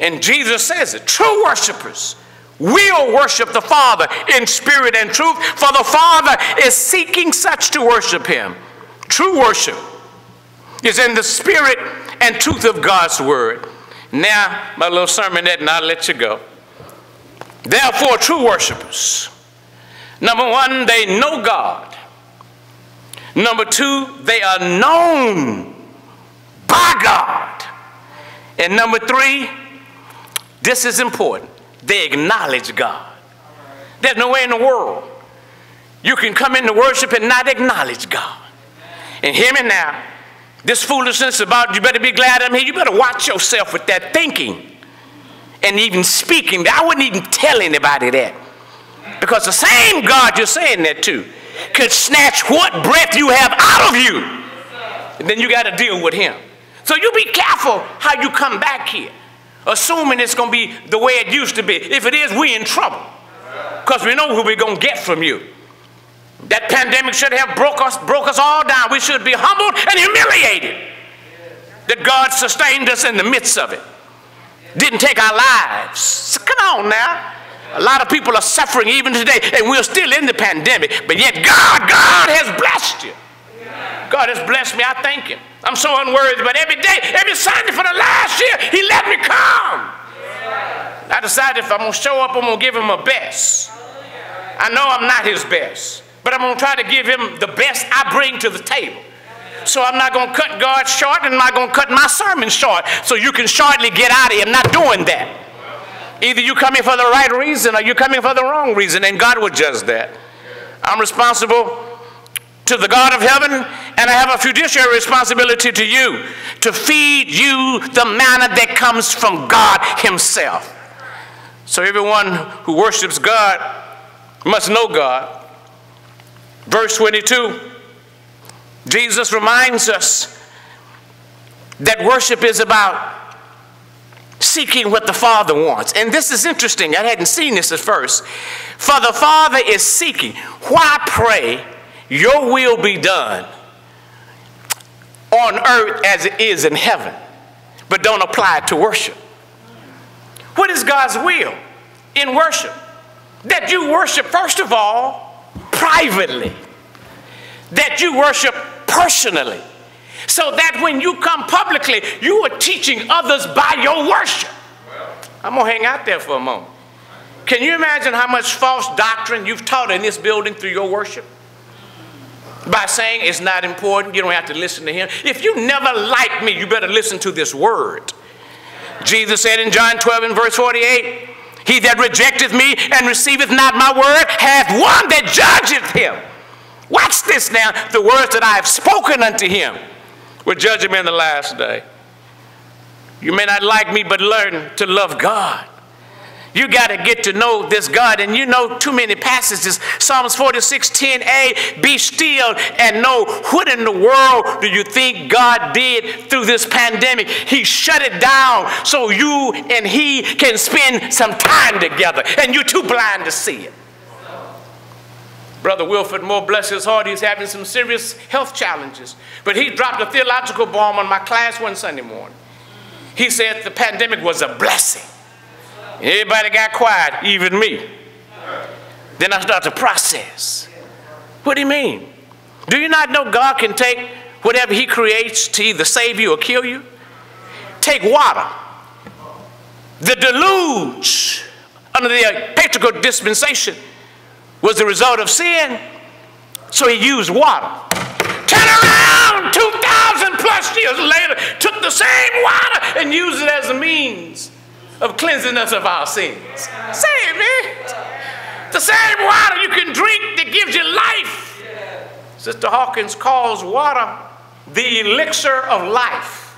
And Jesus says it true worshipers will worship the Father in spirit and truth, for the Father is seeking such to worship him. True worship is in the spirit and truth of God's word. Now, my little sermonette, and I'll let you go. Therefore, true worshipers, number one, they know God. Number two, they are known by God. And number three, this is important, they acknowledge God. There's no way in the world you can come into worship and not acknowledge God. And hear me now. This foolishness about you better be glad I'm here, you better watch yourself with that thinking and even speaking. I wouldn't even tell anybody that. Because the same God you're saying that to could snatch what breath you have out of you. And then you got to deal with him. So you be careful how you come back here, assuming it's going to be the way it used to be. If it is, we in trouble. Because we know who we're going to get from you. That pandemic should have broke us, broke us all down. We should be humbled and humiliated that God sustained us in the midst of it. Didn't take our lives. So come on now. A lot of people are suffering even today, and we're still in the pandemic, but yet God, God has blessed you. God has blessed me. I thank Him. I'm so unworthy, but every day, every Sunday for the last year, He let me come. I decided if I'm going to show up, I'm going to give Him my best. I know I'm not His best, but I'm going to try to give Him the best I bring to the table. So I'm not going to cut God short, and I'm not going to cut my sermon short so you can shortly get out of here. I'm not doing that. Either you coming for the right reason or you're coming for the wrong reason, and God will judge that. I'm responsible to the God of heaven, and I have a fiduciary responsibility to you to feed you the manna that comes from God Himself. So everyone who worships God must know God. Verse 22, Jesus reminds us that worship is about seeking what the Father wants. And this is interesting. I hadn't seen this at first. For the Father is seeking. Why pray, Your will be done on earth as it is in heaven, but don't apply it to worship? What is God's will in worship? That you worship, first of all, privately, that you worship personally so that when you come publicly, you are teaching others by your worship. I'm going to hang out there for a moment. Can you imagine how much false doctrine you've taught in this building through your worship? By saying it's not important, you don't have to listen to him. If you never like me, you better listen to this word. Jesus said in John 12 and verse 48, He that rejecteth me and receiveth not my word hath one that judgeth him. Watch this now, the words that I have spoken unto him will judge him in the last day. You may not like me, but learn to love God. You got to get to know this God, and you know too many passages. Psalms 46 10a, be still and know what in the world do you think God did through this pandemic? He shut it down so you and He can spend some time together, and you're too blind to see it. Brother Wilford Moore, bless his heart, he's having some serious health challenges. But he dropped a theological bomb on my class one Sunday morning. He said the pandemic was a blessing. Everybody got quiet, even me. Then I start to process. What do you mean? Do you not know God can take whatever He creates to either save you or kill you? Take water. The deluge under the patriarchal dispensation was the result of sin, so He used water. Turn around 2,000 plus years later, took the same water and used it as a means of cleansing us of our sins. Say it, man. The same water you can drink that gives you life. Sister Hawkins calls water the elixir of life.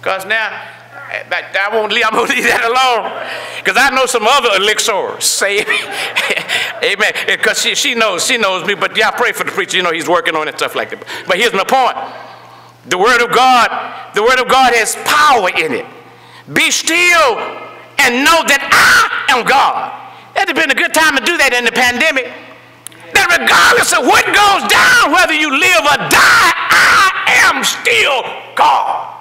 Because now, I won't leave, I'm going to leave that alone. Because I know some other elixirs. Say amen. Because she, she knows, she knows me. But yeah, I pray for the preacher. You know, he's working on it, stuff like that. But here's my point. The Word of God, the Word of God has power in it. Be still and know that I am God. Have been a good time to do that in the pandemic. That regardless of what goes down, whether you live or die, I am still God.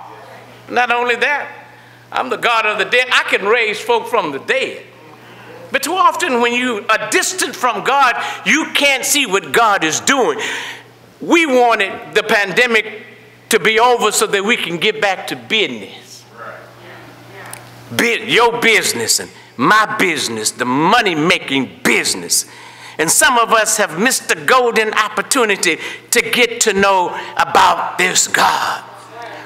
Not only that, I'm the God of the dead. I can raise folk from the dead. But too often, when you are distant from God, you can't see what God is doing. We wanted the pandemic to be over so that we can get back to business your business and my business, the money making business. And some of us have missed the golden opportunity to get to know about this God.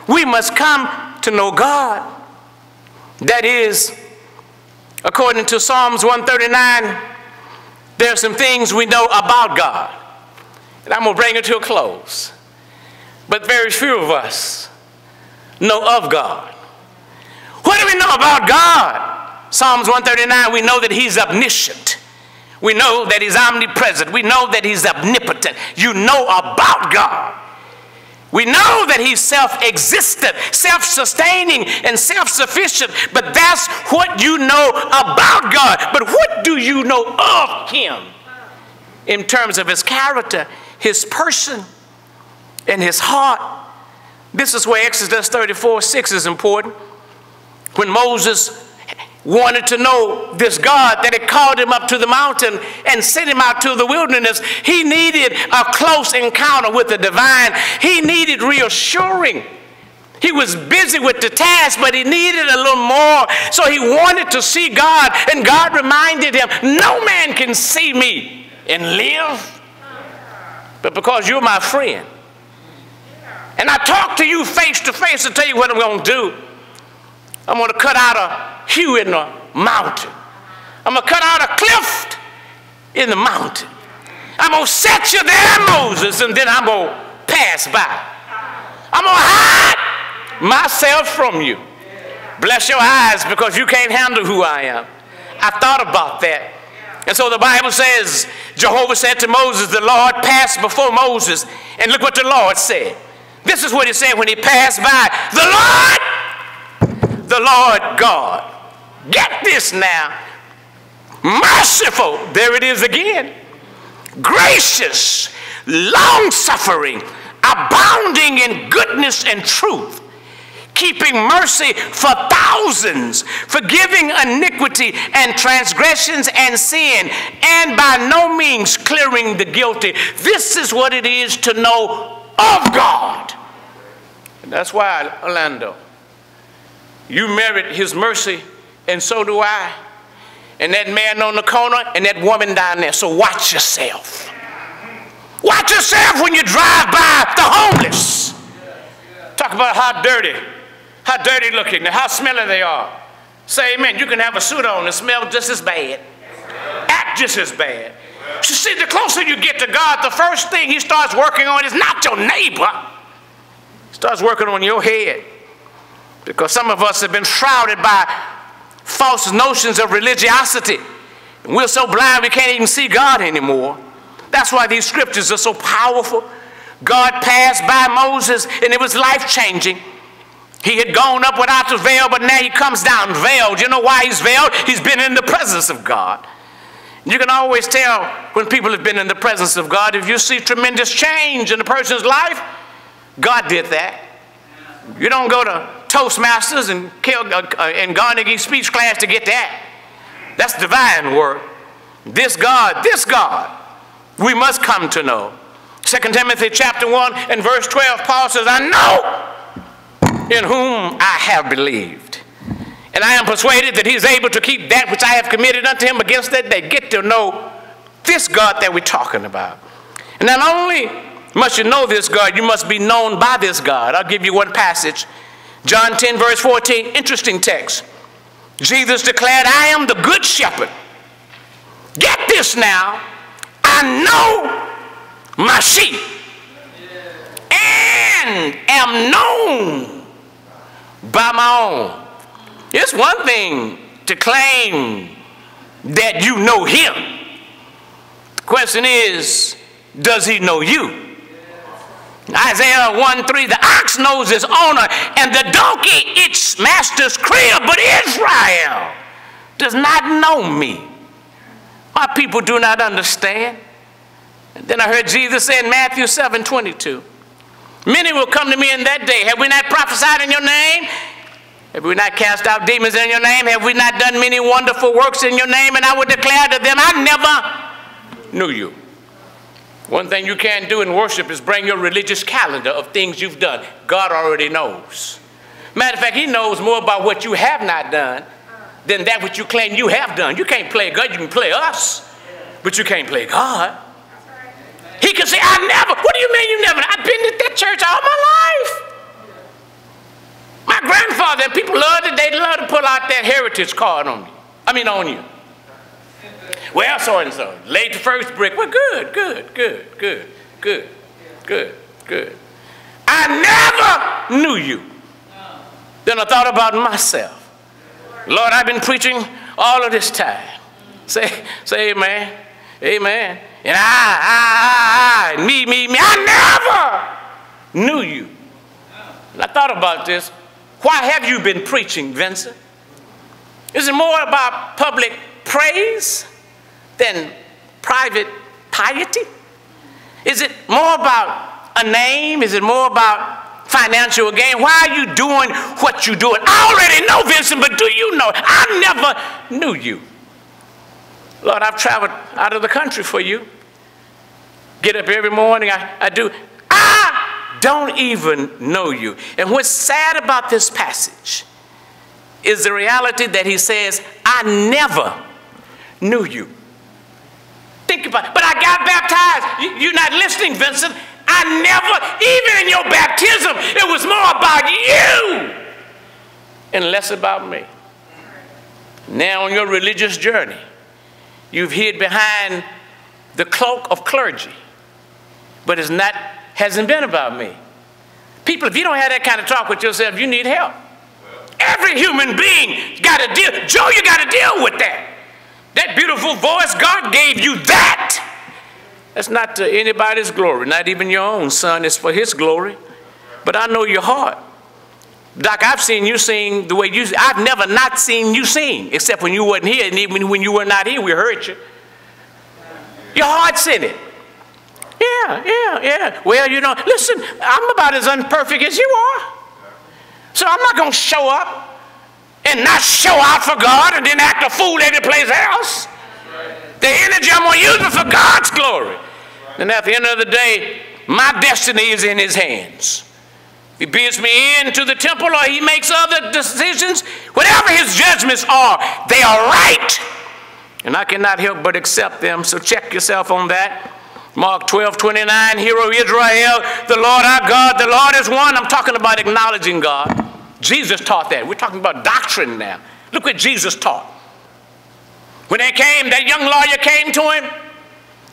We must come to know God. That is, according to Psalms 139, there are some things we know about God. And I'm going to bring it to a close. But very few of us know of God. What do we know about God? Psalms 139, we know that He's omniscient. We know that He's omnipresent. We know that He's omnipotent. You know about God. We know that He's self existent, self sustaining, and self sufficient, but that's what you know about God. But what do you know of Him in terms of His character, His person, and His heart? This is where Exodus 34 6 is important when Moses wanted to know this God that had called him up to the mountain and sent him out to the wilderness, he needed a close encounter with the divine. He needed reassuring. He was busy with the task, but he needed a little more. So he wanted to see God, and God reminded him, No man can see me and live, but because you're my friend. And I talk to you face to face to tell you what I'm going to do. I'm going to cut out a hue in the mountain. I'm going to cut out a cliff in the mountain. I'm going to set you there, Moses, and then I'm going to pass by. I'm going to hide myself from you. Bless your eyes because you can't handle who I am. I thought about that. And so the Bible says, Jehovah said to Moses, the Lord passed before Moses. And look what the Lord said. This is what he said when he passed by. The Lord the Lord God. Get this now. Merciful, there it is again. Gracious, long suffering, abounding in goodness and truth, keeping mercy for thousands, forgiving iniquity and transgressions and sin, and by no means clearing the guilty. This is what it is to know of God. And that's why, Orlando, you merit his mercy, and so do I. And that man on the corner and that woman down there. So watch yourself. Watch yourself when you drive by the homeless. Talk about how dirty, how dirty looking, how smelly they are. Say amen. You can have a suit on and smell just as bad, act just as bad. You see, the closer you get to God, the first thing He starts working on is not your neighbor, He starts working on your head. Because some of us have been shrouded by false notions of religiosity. We're so blind we can't even see God anymore. That's why these scriptures are so powerful. God passed by Moses and it was life changing. He had gone up without the veil, but now he comes down veiled. You know why he's veiled? He's been in the presence of God. You can always tell when people have been in the presence of God. If you see tremendous change in a person's life, God did that. You don't go to Toastmasters and, uh, uh, and Carnegie speech class to get that. That's divine work. This God, this God, we must come to know. 2 Timothy chapter 1 and verse 12, Paul says, I know in whom I have believed. And I am persuaded that he is able to keep that which I have committed unto him against that day. Get to know this God that we're talking about. And not only must you know this God, you must be known by this God. I'll give you one passage. John 10, verse 14, interesting text. Jesus declared, I am the good shepherd. Get this now. I know my sheep and am known by my own. It's one thing to claim that you know him. The question is, does he know you? Isaiah 1 3, the ox knows his owner, and the donkey its master's crib, but Israel does not know me. My people do not understand. And then I heard Jesus say in Matthew 7 22, Many will come to me in that day. Have we not prophesied in your name? Have we not cast out demons in your name? Have we not done many wonderful works in your name? And I would declare to them, I never knew you. One thing you can't do in worship is bring your religious calendar of things you've done. God already knows. Matter of fact, He knows more about what you have not done than that which you claim you have done. You can't play God, you can play us, but you can't play God. He can say, I never, what do you mean you never? I've been at that church all my life. My grandfather, and people love it, they love to pull out that heritage card on me. I mean on you. Well, so and so, laid the first brick. Well, good, good, good, good, good, good, good. I never knew you. Then I thought about myself. Lord, I've been preaching all of this time. Say, say amen, amen. And I, I, I, me, me, me. I never knew you. And I thought about this. Why have you been preaching, Vincent? Is it more about public praise than private piety? Is it more about a name? Is it more about financial gain? Why are you doing what you're doing? I already know, Vincent, but do you know? I never knew you. Lord, I've traveled out of the country for you. Get up every morning, I, I do. I don't even know you. And what's sad about this passage is the reality that he says, I never knew you. Think about it. But I got baptized. You're not listening, Vincent. I never, even in your baptism, it was more about you and less about me. Now, on your religious journey, you've hid behind the cloak of clergy, but it's not, hasn't been about me. People, if you don't have that kind of talk with yourself, you need help. Every human being got to deal. Joe, you got to deal with that. That beautiful voice, God gave you that. That's not to anybody's glory, not even your own son. It's for his glory. But I know your heart. Doc, I've seen you sing the way you I've never not seen you sing, except when you wasn't here, and even when you were not here, we heard you. Your heart's in it. Yeah, yeah, yeah. Well, you know, listen, I'm about as unperfect as you are. So I'm not going to show up and not show out for God and then act a fool every place else. The energy I'm going to use it for God's glory. And at the end of the day, my destiny is in his hands. He bids me into the temple or he makes other decisions, whatever his judgments are, they are right. And I cannot help but accept them. So check yourself on that. Mark 12, 29, Hear, O Israel, the Lord our God, the Lord is one. I'm talking about acknowledging God. Jesus taught that. We're talking about doctrine now. Look what Jesus taught. When they came, that young lawyer came to him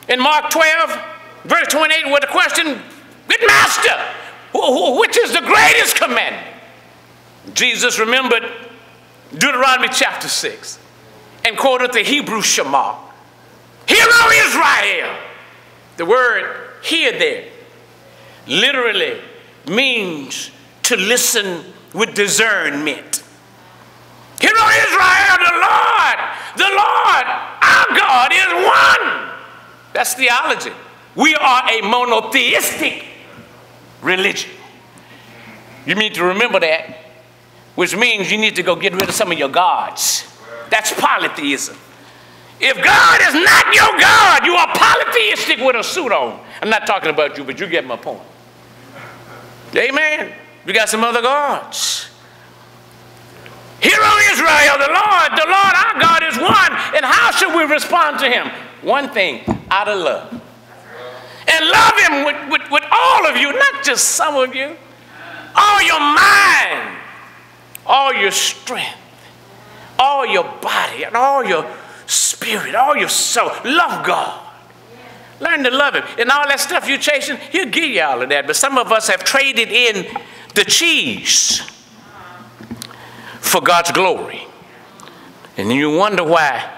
in Mark 12, verse 28, with a question, Good master, which is the greatest commandment? Jesus remembered Deuteronomy chapter 6 and quoted the Hebrew Shema. Hear, O Israel! The word hear there literally means to listen with discernment. Hear, O Israel, the Lord, the Lord, our God is one. That's theology. We are a monotheistic religion. You need to remember that, which means you need to go get rid of some of your gods. That's polytheism. If God is not your God, you are polytheistic with a suit on. I'm not talking about you, but you get my point. Amen. We got some other gods. Hear, O Israel, the Lord, the Lord our God is one. And how should we respond to him? One thing, out of love. And love him with, with, with all of you, not just some of you. All your mind, all your strength, all your body, and all your spirit, all your soul. Love God. Learn to love him. And all that stuff you're chasing, he'll give you all of that. But some of us have traded in the cheese for God's glory. And you wonder why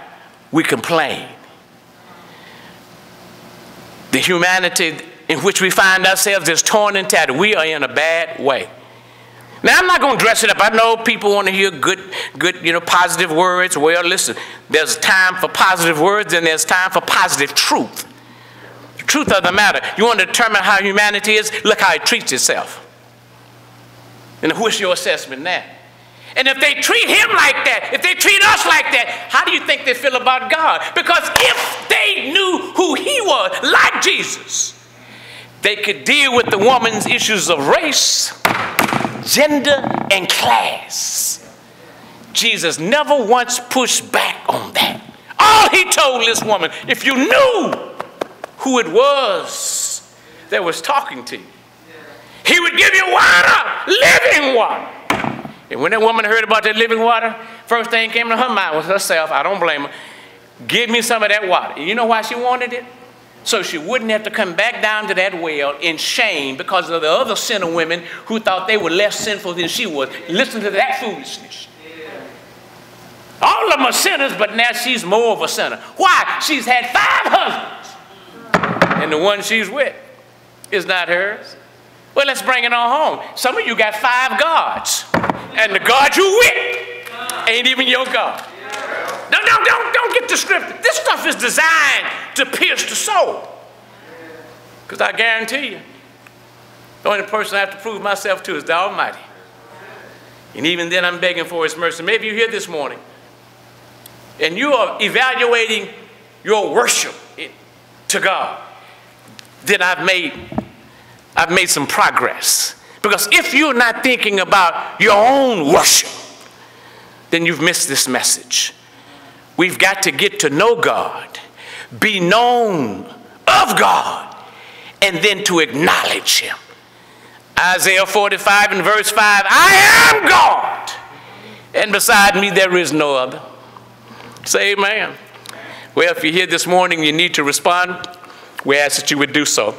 we complain. The humanity in which we find ourselves is torn and tattered. We are in a bad way. Now I'm not going to dress it up. I know people want to hear good, good, you know, positive words. Well, listen, there's time for positive words and there's time for positive truth. Truth of the matter. You want to determine how humanity is? Look how it treats itself. And what's your assessment now? And if they treat him like that, if they treat us like that, how do you think they feel about God? Because if they knew who he was, like Jesus, they could deal with the woman's issues of race, gender, and class. Jesus never once pushed back on that. All he told this woman, if you knew who it was that was talking to you, he would give you water, living water. And when that woman heard about that living water, first thing came to her mind was herself. I don't blame her. Give me some of that water. And you know why she wanted it? So she wouldn't have to come back down to that well in shame because of the other sinner women who thought they were less sinful than she was. Listen to that foolishness. All of them are sinners, but now she's more of a sinner. Why? She's had five husbands, and the one she's with is not hers. Well, let's bring it on home. Some of you got five gods, and the God you with ain't even your God. No, no, don't, don't get descriptive. This stuff is designed to pierce the soul. Because I guarantee you, the only person I have to prove myself to is the Almighty. And even then, I'm begging for His mercy. Maybe you're here this morning and you are evaluating your worship to God. Then I've made, I've made some progress. Because if you're not thinking about your own worship, then you've missed this message. We've got to get to know God, be known of God, and then to acknowledge Him. Isaiah 45 and verse 5 I am God, and beside me there is no other. Say amen. Well, if you're here this morning, you need to respond. We ask that you would do so.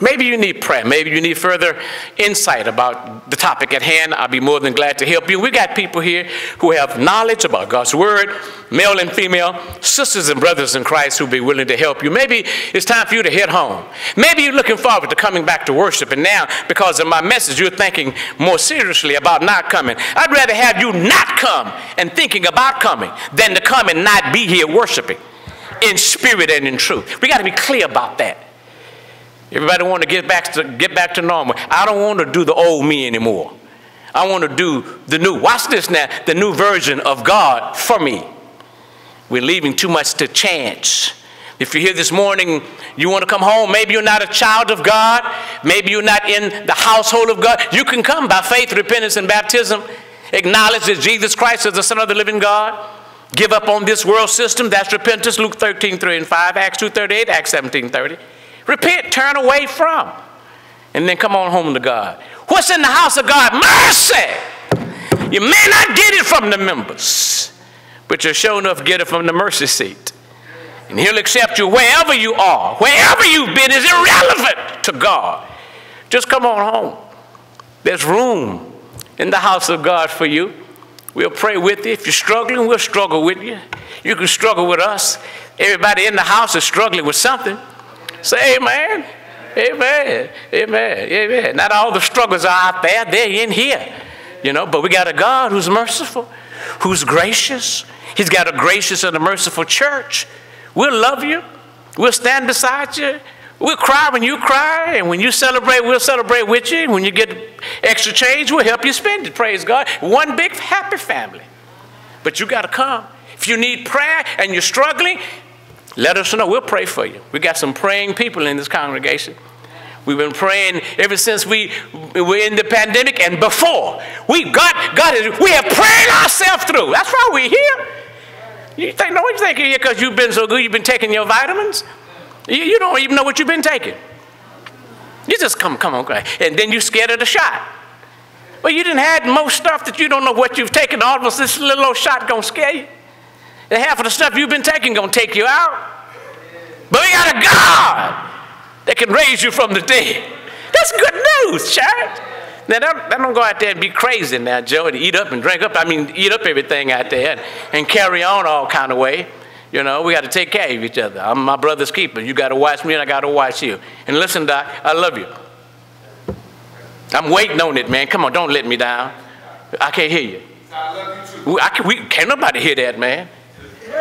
Maybe you need prayer. Maybe you need further insight about the topic at hand. I'll be more than glad to help you. We got people here who have knowledge about God's Word, male and female, sisters and brothers in Christ who'll be willing to help you. Maybe it's time for you to head home. Maybe you're looking forward to coming back to worship, and now, because of my message, you're thinking more seriously about not coming. I'd rather have you not come and thinking about coming than to come and not be here worshiping in spirit and in truth. We got to be clear about that. Everybody want to get back to get back to normal. I don't want to do the old me anymore. I want to do the new. Watch this now, the new version of God for me. We're leaving too much to chance. If you're here this morning, you want to come home, maybe you're not a child of God, maybe you're not in the household of God, you can come by faith, repentance, and baptism. Acknowledge that Jesus Christ is the Son of the living God. Give up on this world system. That's repentance. Luke 13, 3 and 5, Acts 2, 38, Acts 17, 30. Repent, turn away from, and then come on home to God. What's in the house of God? Mercy. You may not get it from the members, but you're sure enough get it from the mercy seat. And He'll accept you wherever you are. Wherever you've been is irrelevant to God. Just come on home. There's room in the house of God for you. We'll pray with you. If you're struggling, we'll struggle with you. You can struggle with us. Everybody in the house is struggling with something. Say amen. Amen. Amen. Amen. Not all the struggles are out there, they're in here. You know, but we got a God who's merciful, who's gracious. He's got a gracious and a merciful church. We'll love you. We'll stand beside you. We'll cry when you cry, and when you celebrate, we'll celebrate with you. When you get extra change, we'll help you spend it. Praise God. One big happy family. But you got to come. If you need prayer and you're struggling, let us know. We'll pray for you. We got some praying people in this congregation. We've been praying ever since we were in the pandemic and before. We got God we have prayed ourselves through. That's why we're here. You think, no, you think you're here because you've been so good, you've been taking your vitamins? You, you don't even know what you've been taking. You just come, come on, and then you're scared of the shot. Well, you didn't have most stuff that you don't know what you've taken. All of this little old shot gonna scare you. And half of the stuff you've been taking gonna take you out. But we got a God that can raise you from the dead. That's good news, church. Now, don't, don't go out there and be crazy now, Joe, and eat up and drink up. I mean, eat up everything out there and, and carry on all kind of way. You know, we got to take care of each other. I'm my brother's keeper. You got to watch me, and I got to watch you. And listen, Doc, I love you. I'm waiting on it, man. Come on, don't let me down. I can't hear you. I love you too. I can, we, can't nobody hear that, man. All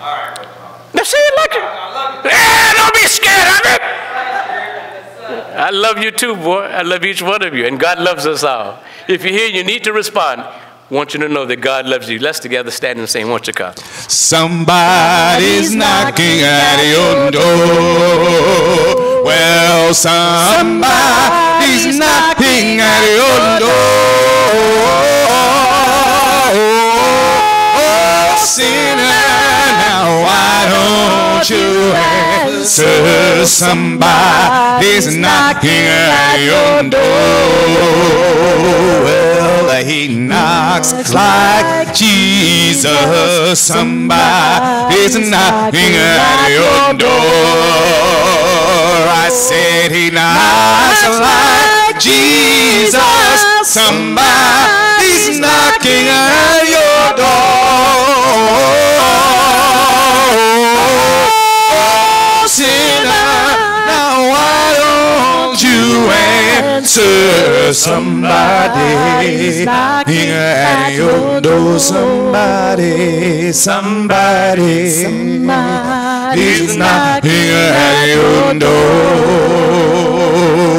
right. Now say it like it. Yeah, don't be scared of it. I love you too, boy. I love each one of you, and God loves us all. If you're here, you need to respond. I want you to know that God loves you. Let's together stand and sing, won't you come? Somebody's knocking at your door. Well, somebody's knocking at your door. Oh, sinner, now why don't you answer? Somebody's knocking at your door. Well, he knocks like Jesus. Somebody's knocking at your door. I said he knocks like Jesus. Somebody's knocking at answer? Somebody at your door. Somebody, somebody, somebody's knocking at your door.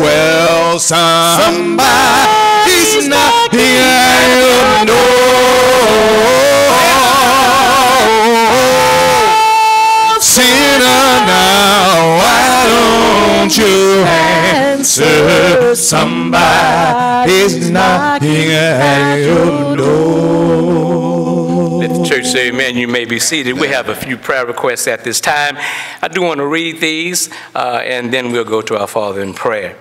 Well, somebody's knocking at your door. Answer? Somebody's knocking at your door. Let the church say amen. You may be seated. We have a few prayer requests at this time. I do want to read these, uh, and then we'll go to our Father in prayer.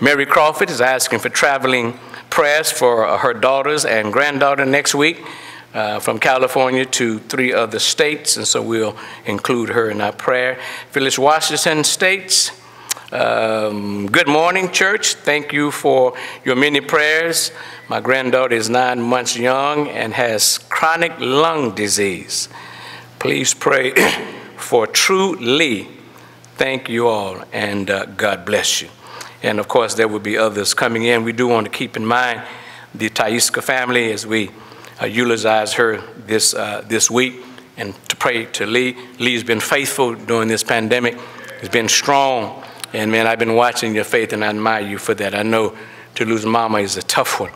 Mary Crawford is asking for traveling prayers for her daughters and granddaughter next week uh, from California to three other states, and so we'll include her in our prayer. Phyllis Washington states, um, Good morning, church. Thank you for your many prayers. My granddaughter is nine months young and has chronic lung disease. Please pray for True Lee. Thank you all, and uh, God bless you. And of course, there will be others coming in. We do want to keep in mind the Taiska family as we uh, eulogize her this, uh, this week and to pray to Lee. Lee's been faithful during this pandemic, he's been strong. And man, I've been watching your faith and I admire you for that. I know to lose mama is a tough one.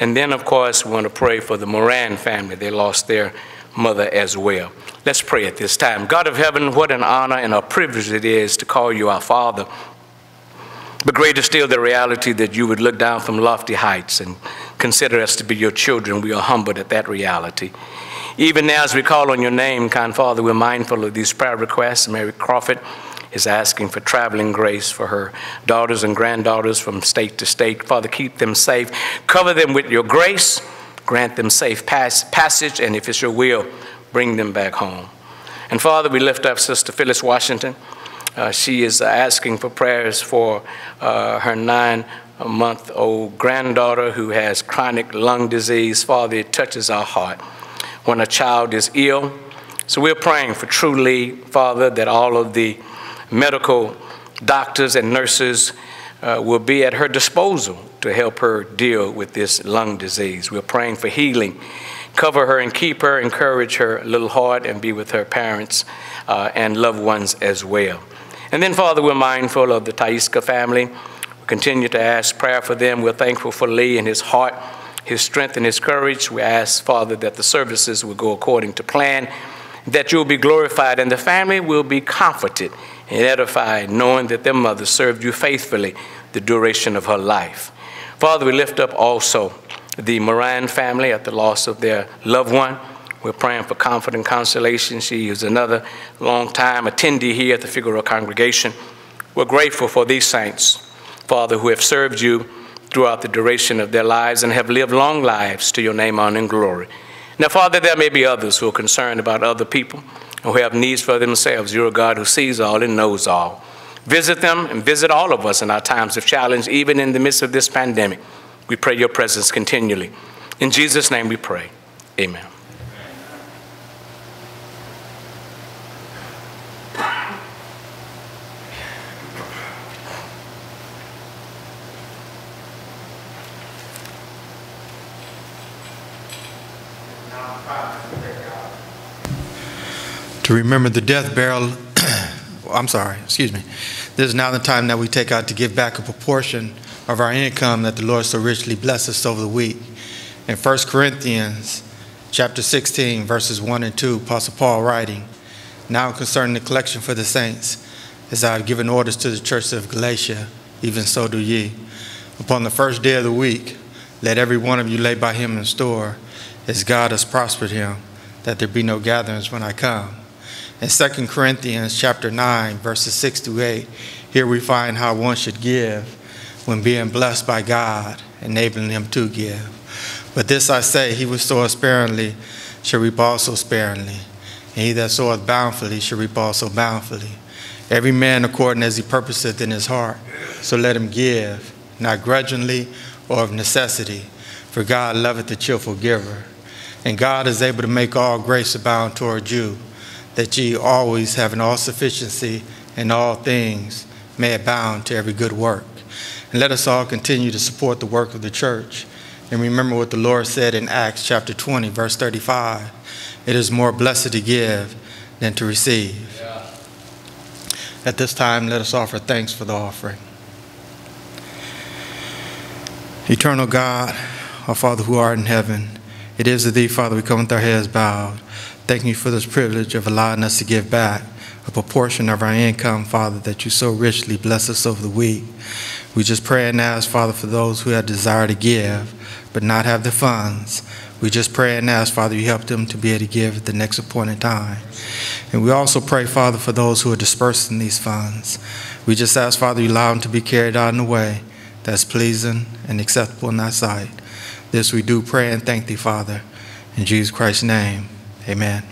And then, of course, we want to pray for the Moran family. They lost their mother as well. Let's pray at this time. God of heaven, what an honor and a privilege it is to call you our Father. But greater still the reality that you would look down from lofty heights and consider us to be your children. We are humbled at that reality. Even now, as we call on your name, kind Father, we're mindful of these prayer requests. Mary Crawford is asking for traveling grace for her daughters and granddaughters from state to state. Father, keep them safe. Cover them with your grace. Grant them safe pass- passage, and if it's your will, bring them back home. And Father, we lift up Sister Phyllis Washington. Uh, she is asking for prayers for uh, her nine month old granddaughter who has chronic lung disease. Father, it touches our heart when a child is ill. So we're praying for truly, Father, that all of the medical doctors and nurses uh, will be at her disposal to help her deal with this lung disease. We're praying for healing. Cover her and keep her, encourage her little heart, and be with her parents uh, and loved ones as well. And then, Father, we're mindful of the Taiska family. We continue to ask prayer for them. We're thankful for Lee and his heart, his strength, and his courage. We ask, Father, that the services will go according to plan, that you'll be glorified, and the family will be comforted and edified, knowing that their mother served you faithfully the duration of her life. Father, we lift up also the Moran family at the loss of their loved one. We're praying for comfort and consolation. She is another long-time attendee here at the Figueroa congregation. We're grateful for these saints, Father, who have served you throughout the duration of their lives and have lived long lives to your name, honor, and glory. Now, Father, there may be others who are concerned about other people and who have needs for themselves. You're a God who sees all and knows all. Visit them and visit all of us in our times of challenge, even in the midst of this pandemic. We pray your presence continually. In Jesus' name we pray. Amen. To remember the death burial. I'm sorry, excuse me. This is now the time that we take out to give back a proportion of our income that the Lord so richly blessed us over the week. In 1 Corinthians chapter 16, verses 1 and 2, Apostle Paul writing, Now concerning the collection for the saints, as I have given orders to the church of Galatia, even so do ye. Upon the first day of the week, let every one of you lay by him in store, as God has prospered him, that there be no gatherings when I come. In 2 Corinthians chapter 9, verses 6 to 8, here we find how one should give when being blessed by God, enabling them to give. But this I say, he who soweth sparingly shall reap also sparingly, and he that soweth bountifully shall reap also bountifully. Every man according as he purposeth in his heart, so let him give, not grudgingly or of necessity, for God loveth the cheerful giver. And God is able to make all grace abound toward you, that ye always having all sufficiency in all things may abound to every good work. And let us all continue to support the work of the church. And remember what the Lord said in Acts chapter 20, verse 35. It is more blessed to give than to receive. Yeah. At this time, let us offer thanks for the offering. Eternal God, our Father who art in heaven, it is to thee, Father, we come with our heads bowed. Thank you for this privilege of allowing us to give back a proportion of our income, Father, that you so richly bless us over the week. We just pray and ask, Father, for those who have desire to give but not have the funds. We just pray and ask, Father, you help them to be able to give at the next appointed time. And we also pray, Father, for those who are dispersing these funds. We just ask, Father, you allow them to be carried out in a way that's pleasing and acceptable in thy sight. This we do pray and thank thee, Father. In Jesus Christ's name. Amen.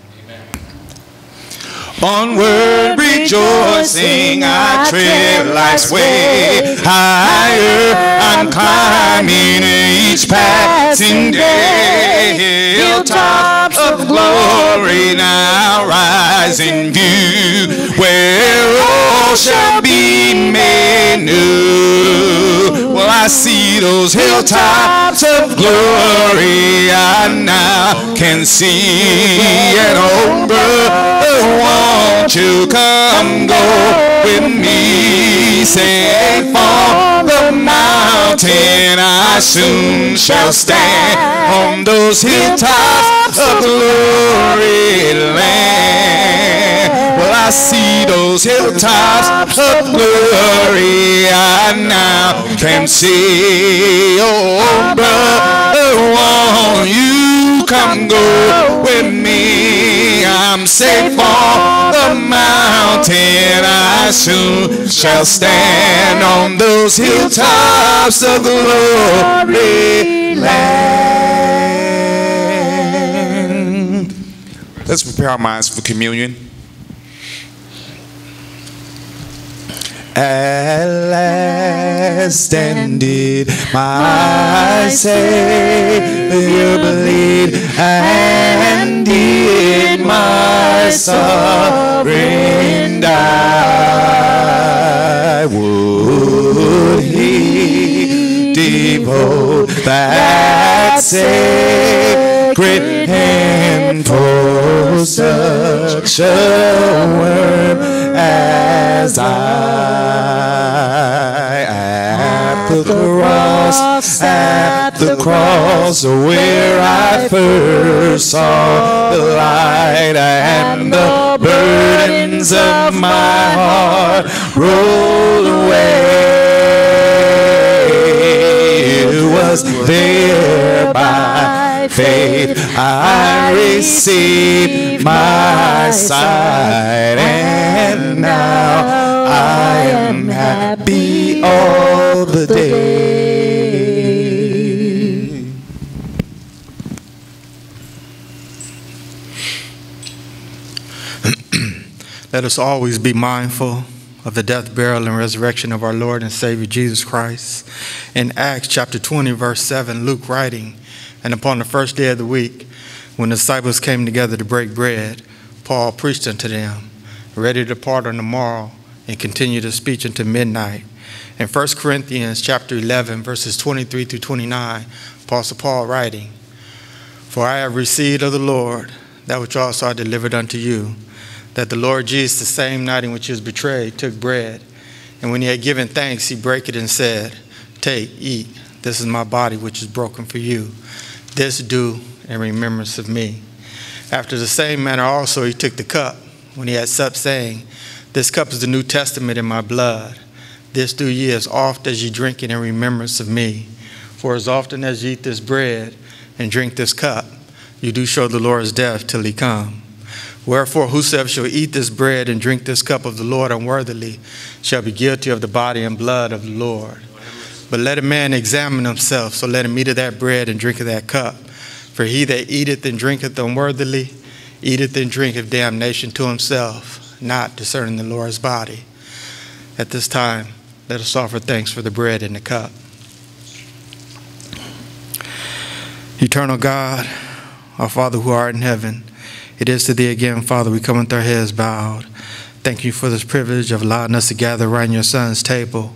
Onward rejoicing, I tread life's way higher. I'm climbing each passing day. Hilltops of glory now rise in view, where all shall be made new. Well, I see those hilltops of glory I now can see. And oh, brother, won't you come go with me? Say, for the mountain I soon shall stand on those hilltops of glory land. Well, I see those hilltops of glory I now can see. Oh, brother, won't you come go with me? I'm safe on the mountain. I soon shall stand on those hilltops of glory land. Let's prepare our minds for communion. at last ended. My Savior bleed and did my sovereign die. Would he devote that sacred hand for such a worm as I at the cross, at the cross where I first saw the light and the burdens of my heart rolled away. It was there by faith I receive my sight, and now I am happy all the day. Let us always be mindful of the death, burial, and resurrection of our Lord and Savior Jesus Christ. In Acts chapter 20, verse 7, Luke writing, And upon the first day of the week, when the disciples came together to break bread, Paul preached unto them, ready to depart on the morrow, and continued his speech until midnight. In 1 Corinthians chapter 11, verses 23 through 29, Apostle Paul writing, For I have received of the Lord that which also I delivered unto you that the Lord Jesus, the same night in which he was betrayed, took bread. And when he had given thanks, he brake it and said, Take, eat. This is my body, which is broken for you. This do in remembrance of me. After the same manner also he took the cup when he had supped, saying, This cup is the New Testament in my blood. This do ye as oft as ye drink it in remembrance of me. For as often as ye eat this bread and drink this cup, you do show the Lord's death till he come. Wherefore, whosoever shall eat this bread and drink this cup of the Lord unworthily shall be guilty of the body and blood of the Lord. But let a man examine himself, so let him eat of that bread and drink of that cup. For he that eateth and drinketh unworthily eateth and drinketh damnation to himself, not discerning the Lord's body. At this time, let us offer thanks for the bread and the cup. Eternal God, our Father who art in heaven, it is to thee again, Father, we come with our heads bowed. Thank you for this privilege of allowing us to gather around your Son's table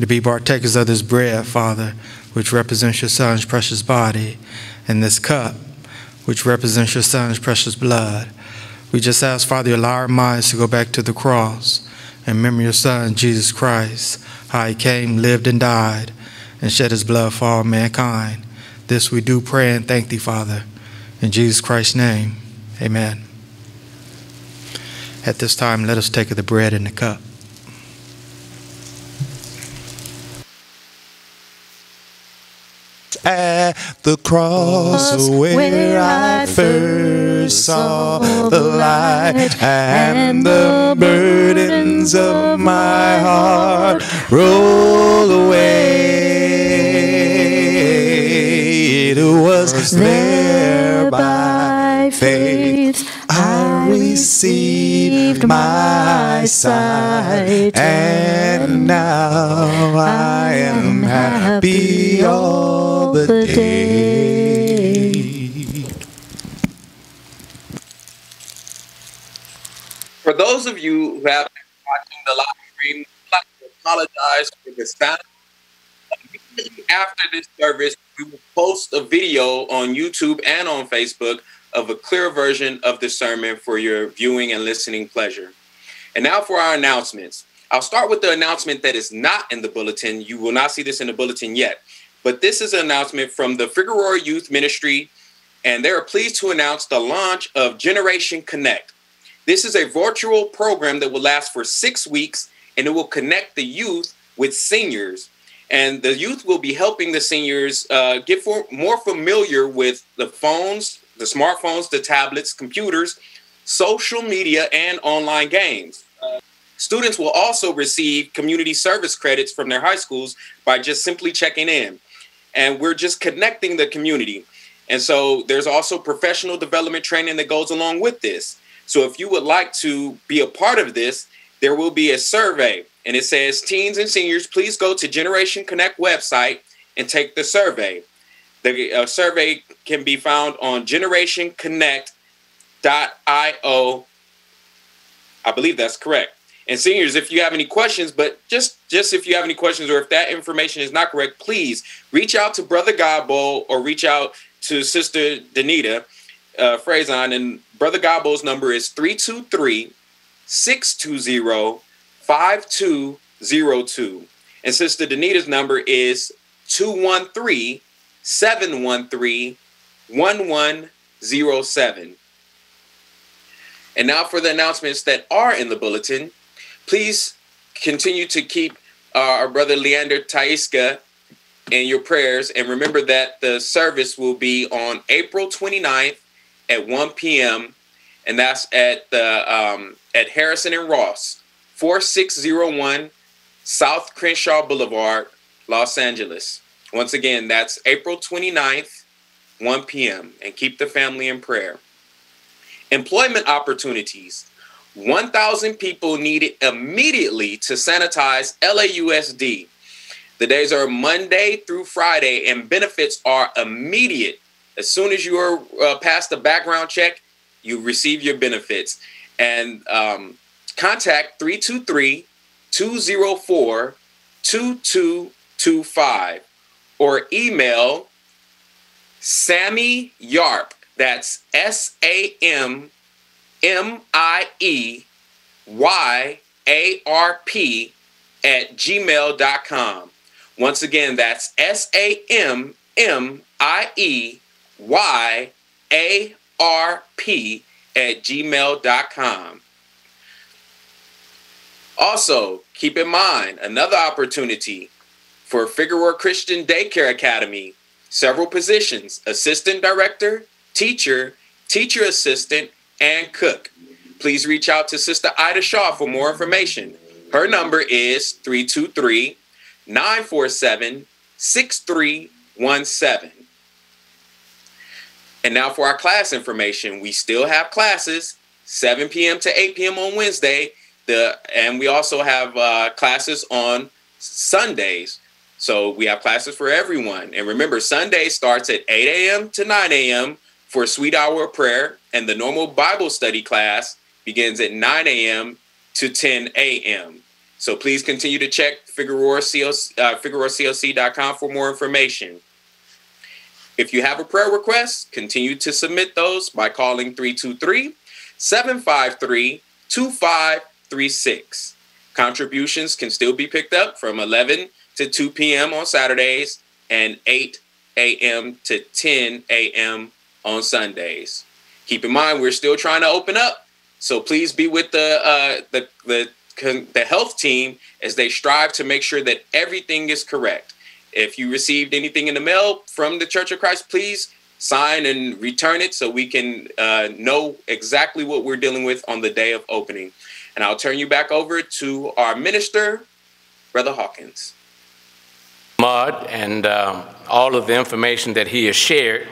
to be partakers of this bread, Father, which represents your Son's precious body, and this cup, which represents your Son's precious blood. We just ask, Father, allow our minds to go back to the cross and remember your Son, Jesus Christ, how he came, lived, and died, and shed his blood for all mankind. This we do pray and thank thee, Father. In Jesus Christ's name, amen. At this time, let us take of the bread and the cup. At the cross where I first saw the light and the burdens of my heart roll away. It was there by faith received my sight, and now I am happy all the day. For those of you who have been watching the live stream, I'd like to apologize for the sound. After this service, we will post a video on YouTube and on Facebook of a clear version of the sermon for your viewing and listening pleasure. And now for our announcements. I'll start with the announcement that is not in the bulletin. You will not see this in the bulletin yet, but this is an announcement from the Figueroa Youth Ministry, and they are pleased to announce the launch of Generation Connect. This is a virtual program that will last for six weeks, and it will connect the youth with seniors. And the youth will be helping the seniors uh, get for, more familiar with the phones, the smartphones, the tablets, computers, social media, and online games. Students will also receive community service credits from their high schools by just simply checking in. And we're just connecting the community. And so there's also professional development training that goes along with this. So if you would like to be a part of this, there will be a survey and it says, Teens and seniors, please go to Generation Connect website and take the survey. The uh, survey can be found on generationconnect.io. I believe that's correct. And seniors, if you have any questions, but just just if you have any questions or if that information is not correct, please reach out to Brother Godbold or reach out to Sister Danita uh, Frazon. And Brother Godbold's number is 323 620 5202. And Sister Danita's number is 213 713 1107. And now for the announcements that are in the bulletin. Please continue to keep uh, our brother Leander Taiska in your prayers. And remember that the service will be on April 29th at 1 p.m. And that's at the um, at Harrison and Ross, 4601 South Crenshaw Boulevard, Los Angeles. Once again, that's April 29th, 1 p.m. And keep the family in prayer. Employment opportunities. 1,000 people needed immediately to sanitize LAUSD. The days are Monday through Friday, and benefits are immediate. As soon as you are uh, past the background check, you receive your benefits. And um, contact 323 204 2225 or email Sammie Yarp. That's S A M M I E Y A R P at gmail.com. Once again, that's S A M M I E Y A R P at gmail.com. Also, keep in mind another opportunity for Figueroa Christian Daycare Academy. Several positions assistant director, teacher, teacher assistant, and cook. Please reach out to Sister Ida Shaw for more information. Her number is 323 947 6317. And now for our class information. We still have classes 7 p.m. to 8 p.m. on Wednesday. The and we also have uh, classes on Sundays. So we have classes for everyone. And remember, Sunday starts at 8 a.m. to 9 a.m. for sweet hour of prayer, and the normal Bible study class begins at 9 a.m. to 10 a.m. So please continue to check Figueroa COC, uh, FigueroaCOC.com for more information. If you have a prayer request, continue to submit those by calling 323 753 2536. Contributions can still be picked up from 11 to 2 p.m. on Saturdays and 8 a.m. to 10 a.m. on Sundays. Keep in mind, we're still trying to open up, so please be with the uh, the the the health team as they strive to make sure that everything is correct. If you received anything in the mail from the Church of Christ, please sign and return it so we can uh, know exactly what we're dealing with on the day of opening. And I'll turn you back over to our minister, Brother Hawkins. Mud and um, all of the information that he has shared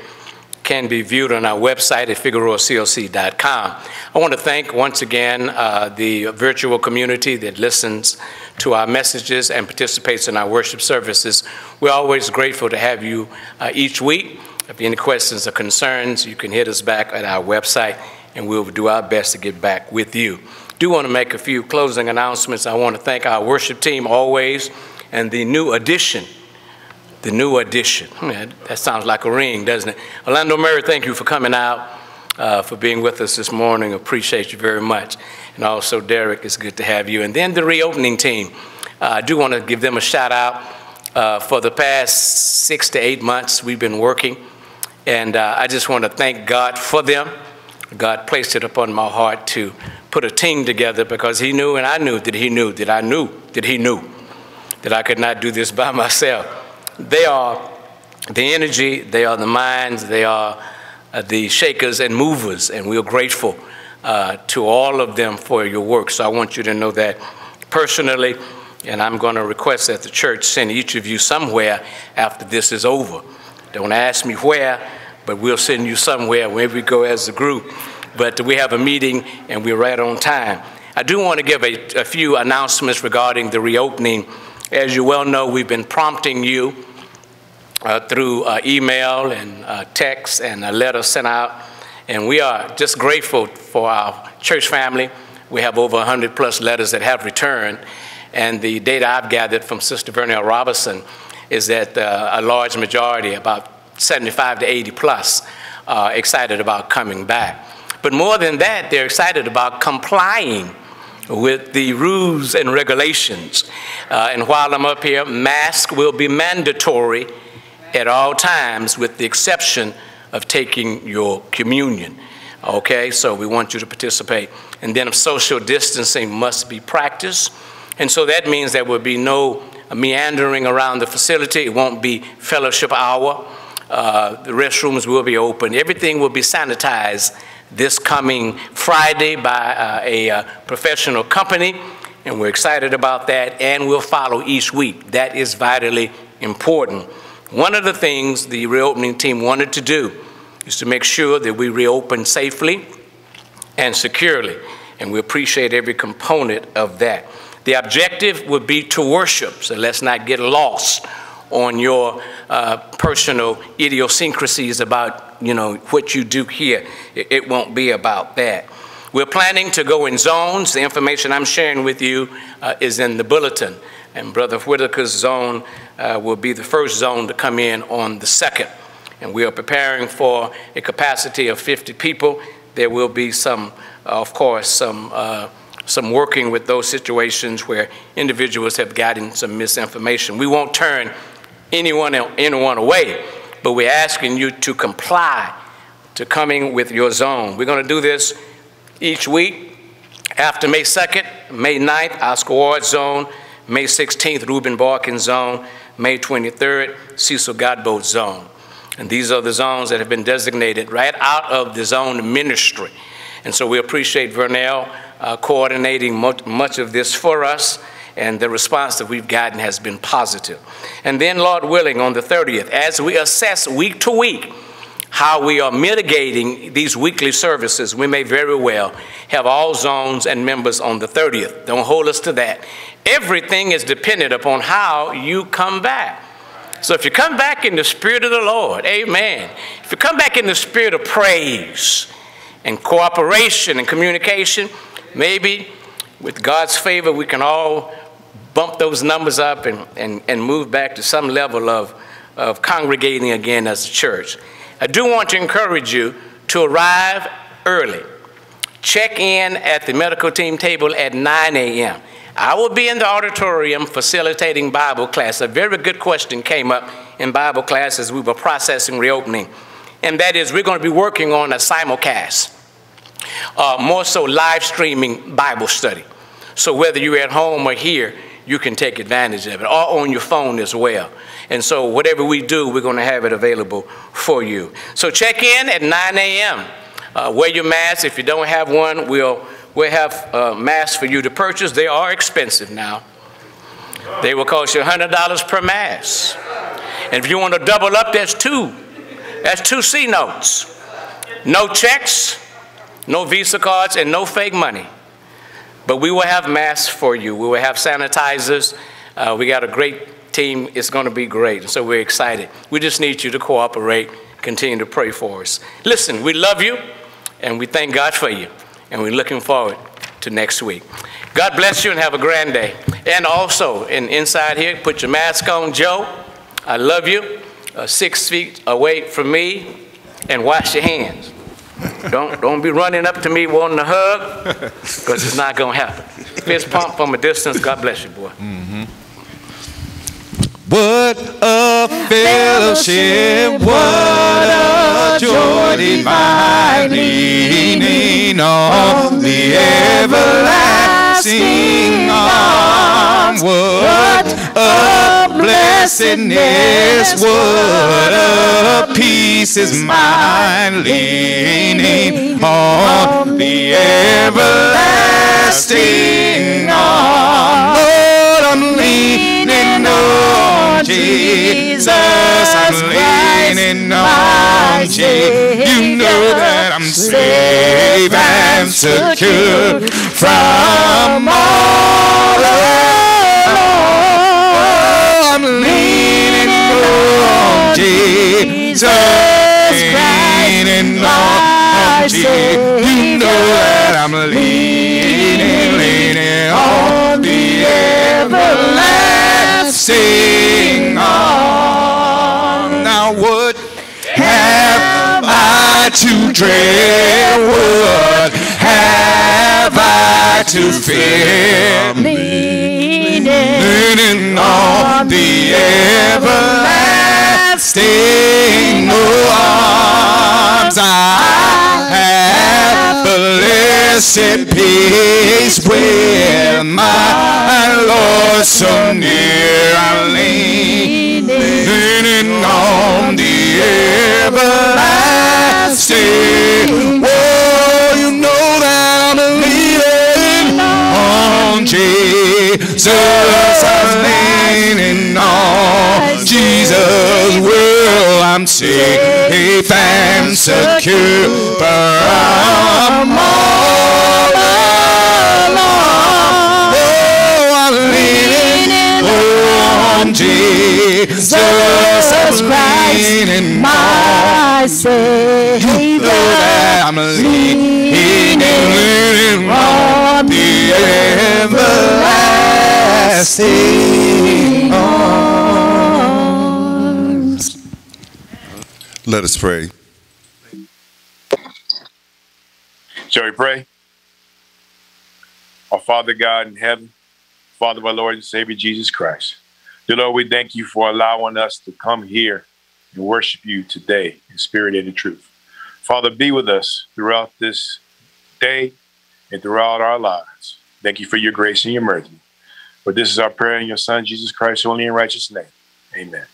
can be viewed on our website at FigueroaCOC.com. I want to thank once again uh, the virtual community that listens to our messages and participates in our worship services. We're always grateful to have you uh, each week. If you have any questions or concerns, you can hit us back at our website and we'll do our best to get back with you. Do want to make a few closing announcements. I want to thank our worship team always and the new addition the new addition. That sounds like a ring, doesn't it? Orlando Murray, thank you for coming out, uh, for being with us this morning. Appreciate you very much. And also, Derek, it's good to have you. And then the reopening team. Uh, I do want to give them a shout out. Uh, for the past six to eight months, we've been working. And uh, I just want to thank God for them. God placed it upon my heart to put a team together because He knew and I knew that He knew that I knew that He knew that I could not do this by myself they are the energy, they are the minds, they are uh, the shakers and movers, and we're grateful uh, to all of them for your work. So I want you to know that personally, and I'm going to request that the church send each of you somewhere after this is over. Don't ask me where, but we'll send you somewhere wherever we go as a group. But we have a meeting and we're right on time. I do want to give a, a few announcements regarding the reopening. As you well know, we've been prompting you uh, through uh, email and uh, text and a letter sent out. And we are just grateful for our church family. We have over 100 plus letters that have returned. And the data I've gathered from Sister Vernell Robinson is that uh, a large majority, about 75 to 80 plus, are excited about coming back. But more than that, they're excited about complying with the rules and regulations. Uh, and while I'm up here, masks will be mandatory at all times with the exception of taking your communion. Okay, so we want you to participate. And then social distancing must be practiced. And so that means there will be no meandering around the facility. It won't be fellowship hour. Uh, the restrooms will be open. Everything will be sanitized this coming Friday by uh, a uh, professional company. And we're excited about that. And we'll follow each week. That is vitally important. One of the things the reopening team wanted to do is to make sure that we reopen safely and securely, and we appreciate every component of that. The objective would be to worship, so let's not get lost on your uh, personal idiosyncrasies about you know what you do here. It, it won't be about that. We're planning to go in zones. The information I'm sharing with you uh, is in the bulletin and Brother Whitaker's zone uh, will be the first zone to come in on the second. And we are preparing for a capacity of 50 people. There will be some, uh, of course, some, uh, some working with those situations where individuals have gotten some misinformation. We won't turn anyone, anyone away, but we're asking you to comply to coming with your zone. We're going to do this each week. After May 2nd, May 9th, Oscar Ward Zone, May 16th, Reuben Barkin Zone. May 23rd, Cecil Godbout Zone. And these are the zones that have been designated right out of the zone ministry. And so we appreciate Vernell uh, coordinating much, much of this for us and the response that we've gotten has been positive. And then, Lord willing, on the 30th, as we assess week to week how we are mitigating these weekly services, we may very well have all zones and members on the 30th. Don't hold us to that. Everything is dependent upon how you come back. So if you come back in the spirit of the Lord, amen. If you come back in the spirit of praise and cooperation and communication, maybe with God's favor, we can all bump those numbers up and, and, and move back to some level of, of congregating again as a church. I do want to encourage you to arrive early. Check in at the medical team table at 9 a.m. I will be in the auditorium facilitating Bible class. A very good question came up in Bible class as we were processing reopening, and that is we're going to be working on a simulcast, uh, more so live streaming Bible study. So whether you're at home or here, you can take advantage of it, or on your phone as well. And so whatever we do, we're going to have it available for you. So check in at 9 a.m. Uh, wear your mask. If you don't have one, we'll, we'll have uh, masks for you to purchase. They are expensive now. They will cost you $100 per mask. And if you want to double up, that's two. That's two C notes. No checks, no Visa cards, and no fake money. But we will have masks for you. We will have sanitizers. Uh, we got a great team is going to be great. So we're excited. We just need you to cooperate, continue to pray for us. Listen, we love you and we thank God for you. And we're looking forward to next week. God bless you and have a grand day. And also, in, inside here, put your mask on, Joe. I love you. Uh, six feet away from me and wash your hands. Don't, don't be running up to me wanting a hug because it's not going to happen. Fist pump from a distance. God bless you, boy. Mm-hmm. What a fellowship, what a joy divine, leaning on the everlasting arm. What a blessedness, what a peace is mine, leaning on the everlasting arm. Lord, I'm leaning on Jesus, I'm leaning on Jesus. You know that I'm safe and secure from all alone. I'm leaning on Jesus leaning on Jesus. You know that I'm leaning, leaning on everlasting arm. Now what have I to dread? What have I to fear? Leaning on the everlasting arms. I blessed peace with my Lord so near. I lean, leaning on the everlasting. Oh, you know that I'm leaning on Jesus. I'm leaning on Jesus. I'm safe and secure from all alone. Oh, I'm leaning on Jesus. Leaning my Savior. I'm leaning, leaning on the everlasting. Let us pray. Shall we pray? Our Father God in heaven, Father of our Lord and Savior Jesus Christ. Dear Lord, we thank you for allowing us to come here and worship you today in spirit and in truth. Father, be with us throughout this day and throughout our lives. Thank you for your grace and your mercy. For this is our prayer in your Son, Jesus Christ's only and righteous name. Amen.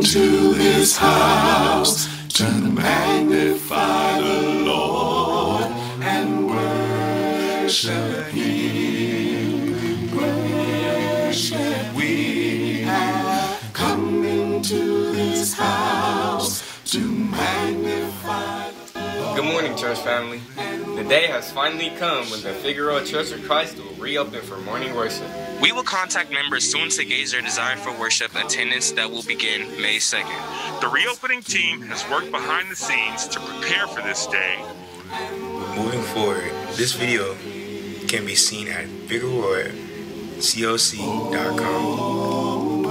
Into this house to magnify the Lord and worship Him. Worship we have come into this house Good morning, church family. The day has finally come when the Figueroa Church of Christ will reopen for morning worship. We will contact members soon to gauge their desire for worship attendance that will begin May 2nd. The reopening team has worked behind the scenes to prepare for this day. Moving forward, this video can be seen at figueroacoc.com.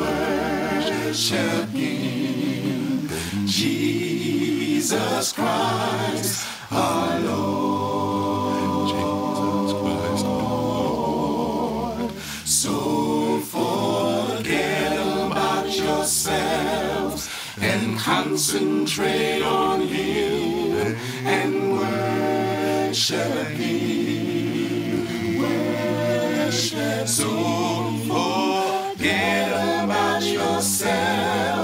Jesus Christ, our Lord. Jesus Christ, Lord. So forget about yourselves and concentrate on Him and worship Him. So forget about yourself.